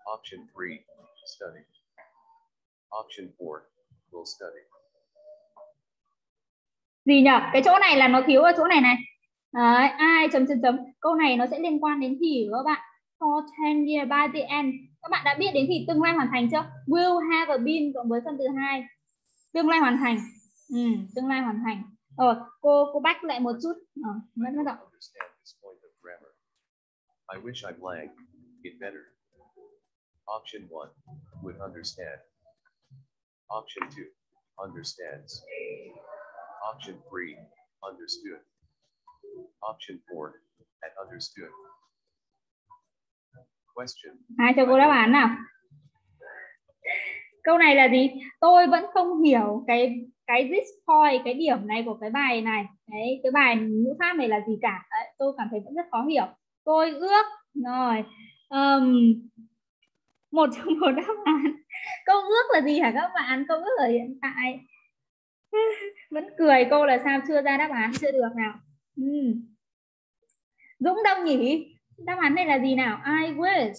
Option 3. Study. Option 4. Will study. Gì nhỉ? Cái chỗ này là nó thiếu ở chỗ này này. Đấy, ai chấm chấm chấm. Câu này nó sẽ liên quan đến thì các bạn. For 10 years by the end. Các bạn đã biết đến thì tương lai hoàn thành chưa? Will have been cộng với phần từ hai tương lai hoàn thành ừ, tương lai hoàn thành rồi cô cô bách lại một chút ờ, mất mất rồi I wish I blank it better. Option one would understand. Option two understands. Option three understood. Option four had understood. Question. Ai cho cô đáp án nào? câu này là gì? Tôi vẫn không hiểu cái cái this point cái điểm này của cái bài này. Đấy cái bài ngữ pháp này là gì cả? Đấy, tôi cảm thấy vẫn rất khó hiểu. Tôi ước rồi um, một trong một đáp án. Câu ước là gì hả các bạn? Câu ước ở hiện tại [LAUGHS] vẫn cười câu là sao chưa ra đáp án chưa được nào. Ừ. Dũng đâu nhỉ? Đáp án này là gì nào? I wish.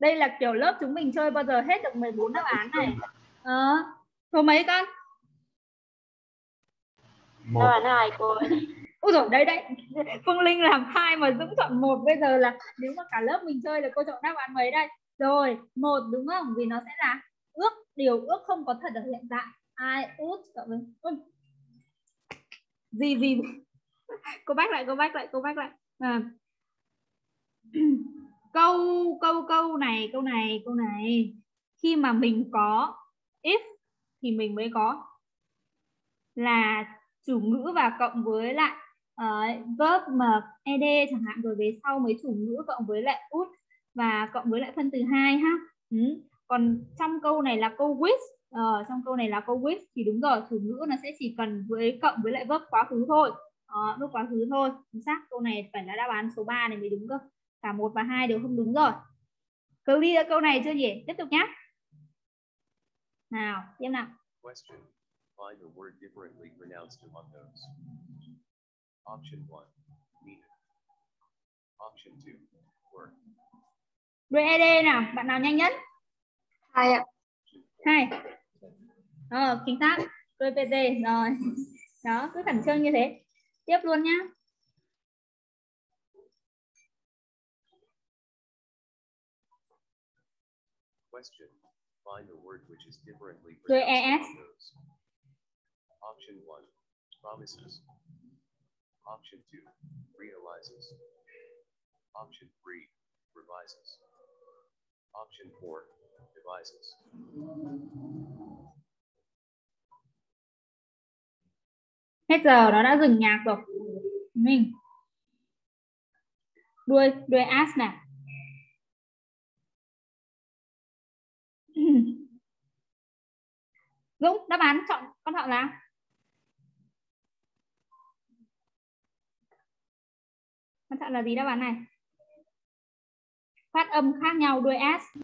Đây là kiểu lớp chúng mình chơi bao giờ hết được 14 đáp án này. Ờ à, số mấy con? Đáp án hai cô Ôi rồi đây đấy Phương Linh làm hai mà Dũng chọn một. Bây giờ là nếu mà cả lớp mình chơi là cô chọn đáp án mấy đây? Rồi một đúng không? Vì nó sẽ là ước điều ước không có thật ở hiện tại. Ai ước cộng với gì gì cô bác lại cô bác lại cô bác lại. À. [CLEARS THROAT] Câu câu câu này câu này câu này. Khi mà mình có if thì mình mới có. Là chủ ngữ và cộng với lại uh, verb mà ed chẳng hạn rồi về sau mới chủ ngữ cộng với lại út và cộng với lại phân từ hai ha. Ừ. còn trong câu này là câu with uh, trong câu này là câu with thì đúng rồi chủ ngữ nó sẽ chỉ cần với cộng với lại verb quá khứ thôi uh, verb quá khứ thôi chính xác câu này phải là đáp án số 3 này mới đúng cơ cả một và hai đều không đúng rồi clear câu này chưa nhỉ tiếp tục nhé nào tiếp nào Question. Find a word differently pronounced among those. Option 1. Meet. Option 2. Work. RED nào, bạn nào nhanh nhất? Hai ạ. Hai. Ờ, chính xác. RPT rồi. Đó, cứ khẩn trương như thế. Tiếp luôn nhá. Question. Find a word which is differently pronounced those. Option 1. Promises. Option 2. Realizes. Option 3. Revises. Option 4. Devises. Hết giờ nó đã dừng nhạc rồi. Mình. Đuôi, đuôi as nè, [LAUGHS] Dũng đáp án chọn con chọn là con chọn là gì đáp án này? Phát âm khác nhau đuôi s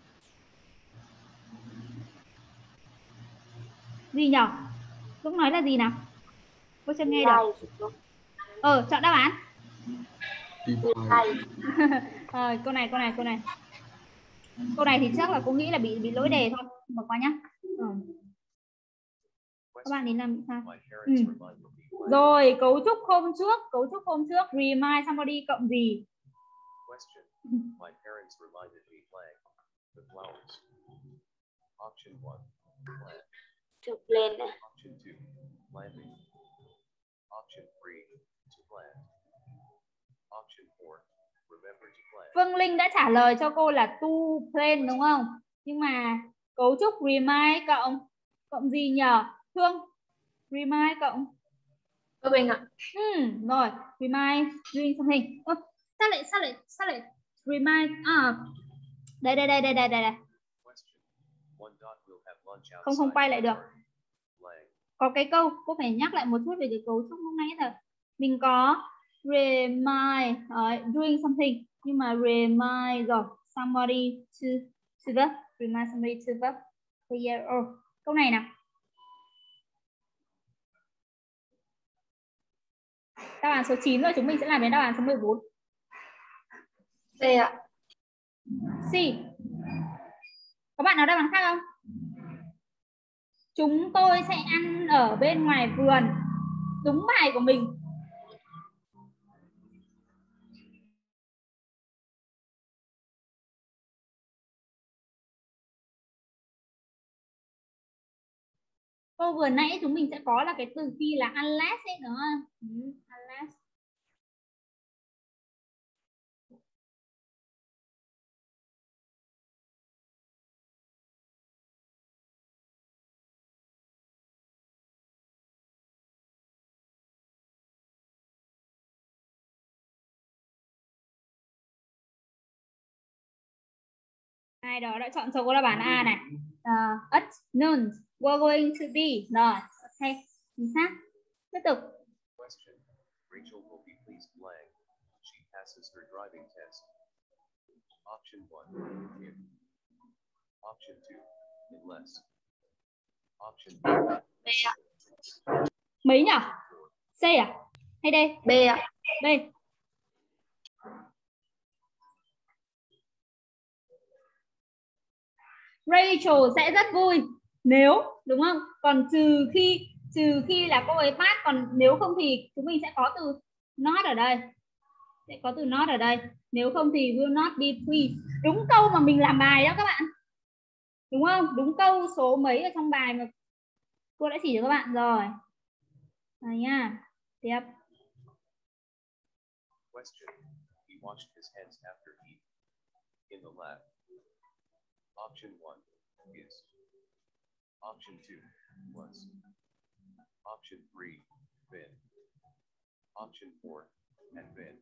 gì nhỉ Dũng nói là gì nào? Cô chưa nghe được ờ chọn đáp án ờ, [LAUGHS] câu này câu này câu này câu này thì chắc là cô nghĩ là bị bị lỗi đề thôi bỏ qua nhá ừ. các bạn đến làm sao ừ. rồi cấu trúc hôm trước cấu trúc hôm trước remind somebody cộng gì Question. My parents reminded me plant the flowers. Option 1. Plant. Option 2. Planting. Option 3. To plant. Option 4. Remember to plant. Phương Linh đã trả lời cho cô là to plan đúng không nhưng mà cấu trúc remind cộng cộng gì nhờ Thương remind cộng Cô Bình ạ. ừ, rồi remind doing something Ơ, sao lại sao lại sao lại remind à đây đây đây đây đây đây đây. Question. One dot will have lunch outside. không không quay lại được. Có cái câu cô phải nhắc lại một chút về cái cấu trúc lúc nãy rồi mình có remind uh, doing something. Nhưng mà remind rồi somebody to to the remind somebody to the clear or câu này nào? Đáp án số 9 rồi chúng mình sẽ làm đến đáp án số 14 C ạ. C. Có bạn nào đáp án khác không chúng tôi sẽ ăn ở bên ngoài vườn. Đúng bài của mình. Câu vừa nãy chúng mình sẽ có là cái từ phi là unless ấy đúng không? Ừ, unless. Ai đó đã chọn cho cô đáp án A này uh, at noon we're going to be rồi ok chính xác tiếp tục Question. Rachel will be pleased blank. She passes her driving test. Option 1. If. Option 2. Unless. Option 3. B ạ mấy nhỉ C à hay D B ạ B Rachel sẽ rất vui. Nếu, đúng không? Còn trừ khi trừ khi là cô ấy phát còn nếu không thì chúng mình sẽ có từ not ở đây. Sẽ có từ not ở đây. Nếu không thì will not be pleased. Đúng câu mà mình làm bài đó các bạn. Đúng không? Đúng câu số mấy ở trong bài mà cô đã chỉ cho các bạn rồi. Rồi nha. Tiếp. Question. He washed his hands after he. In the lab. Option 1. Is. Option 2. Was. Option 3. Been. Option 4. Had been.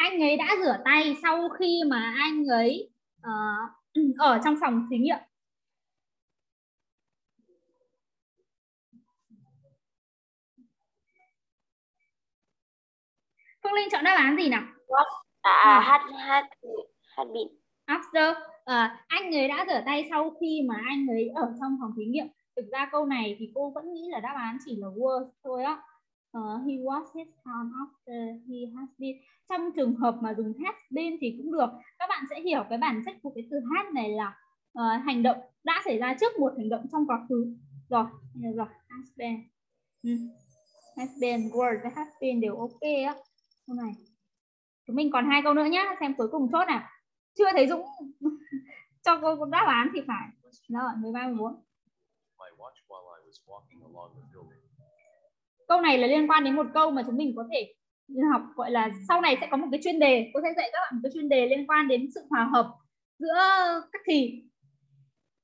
anh ấy đã rửa tay sau khi mà anh ấy uh, [CLEARS THROAT] ở trong phòng thí nghiệm Phương Linh chọn đáp án gì nào? À, had had had been. After ờ, anh ấy đã rửa tay sau khi mà anh ấy ở trong phòng thí nghiệm. Thực ra câu này thì cô vẫn nghĩ là đáp án chỉ là was thôi á. Ờ, he was his hand after he has been. Trong trường hợp mà dùng has been thì cũng được. Các bạn sẽ hiểu cái bản chất của cái từ has này là ờ, hành động đã xảy ra trước một hành động trong quá khứ. Rồi, rồi, has been. Ừ. Has been, word has been đều ok á. Câu này. Chúng mình còn hai câu nữa nhá, xem cuối cùng chốt nào. Chưa thấy Dũng [LAUGHS] cho cô đáp án thì phải. Rồi, 13 14. My watch while I was walking along the building. câu này là liên quan đến một câu mà chúng mình có thể học gọi là sau này sẽ có một cái chuyên đề cô sẽ dạy các bạn một cái chuyên đề liên quan đến sự hòa hợp giữa các thì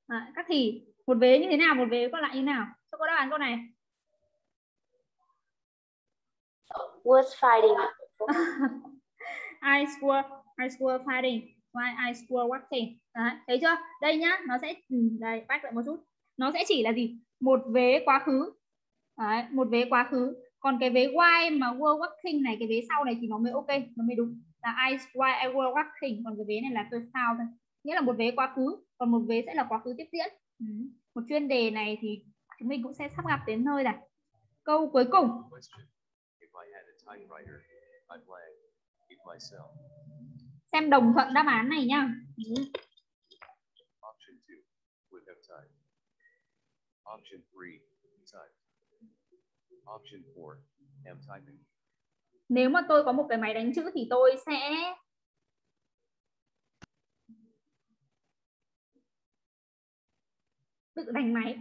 à, các thì một vế như thế nào một vế còn lại như thế nào cho cô đáp án câu này Was fighting. I score I score fighting why I score working? Đấy, thấy chưa? Đây nhá nó sẽ ừ, đây back lại một chút. Nó sẽ chỉ là gì? Một vế quá khứ. Đấy, một vế quá khứ. Còn cái vế why mà were working này cái vế sau này thì nó mới ok nó mới đúng. Là I why I were working. Còn cái vế này là tôi sao thôi. Nghĩa là một vế quá khứ còn một vế sẽ là quá khứ tiếp diễn. Ừ. một chuyên đề này thì chúng mình cũng sẽ sắp gặp đến nơi này. Câu cuối cùng. Xem đồng thuận đáp án này nhá ừ. Option 2. Would have typed. Option 3. Type. Option 4. Am typing. nếu mà tôi có một cái máy đánh chữ thì tôi sẽ tự đánh máy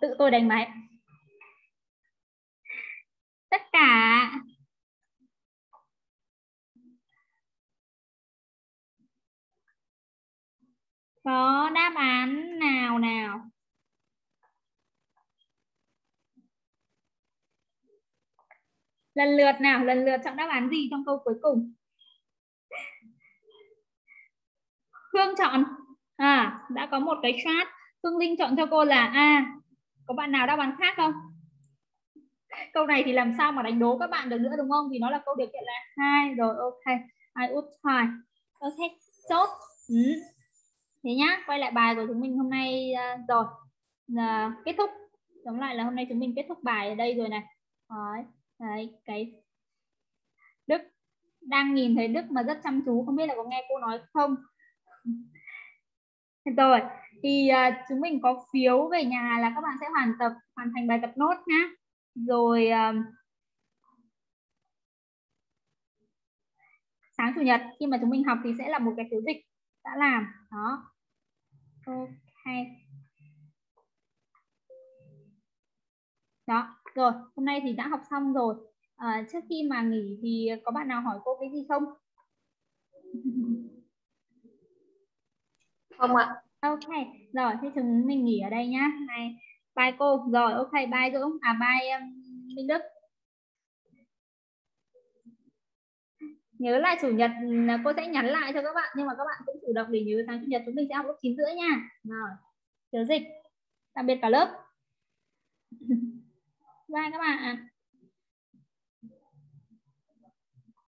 tự tôi đánh máy tất cả có đáp án nào nào? Lần lượt nào? Lần lượt chọn đáp án gì trong câu cuối cùng? Hương chọn. À đã có một cái chat. Hương Linh chọn cho cô là A. Có bạn nào đáp án khác không? Câu này thì làm sao mà đánh đố các bạn được nữa, đúng không? Vì nó là câu điều kiện là hai, rồi, ok. I would try. Ok, chốt. Ừ thế nhá quay lại bài của chúng mình hôm nay uh, rồi. Uh, kết thúc. Tóm lại là hôm nay chúng mình kết thúc bài ở đây rồi này. Đấy, đấy cái Đức đang nhìn thấy Đức mà rất chăm chú không biết là có nghe cô nói không? [LAUGHS] Rồi thì uh, chúng mình có phiếu về nhà là các bạn sẽ hoàn tập hoàn thành bài tập nốt nhá. Rồi uh, sáng chủ nhật khi mà chúng mình học thì sẽ là một cái phiếu dịch đã làm. Đó ok. Đó rồi hôm nay thì đã học xong rồi. À, trước khi mà nghỉ thì có bạn nào hỏi cô cái gì không? Không ạ. Ok rồi thế chúng mình nghỉ ở đây nhá. Này bye cô. Rồi ok bye dũng. À bye um, minh đức nhớ là chủ nhật ừ, cô sẽ nhắn lại cho các bạn, nhưng mà các bạn cũng chủ động để nhớ sáng chủ nhật chúng mình sẽ học lúc chín rưỡi nha. Rồi chớ dịch. Tạm biệt cả lớp. [LAUGHS] Bye các bạn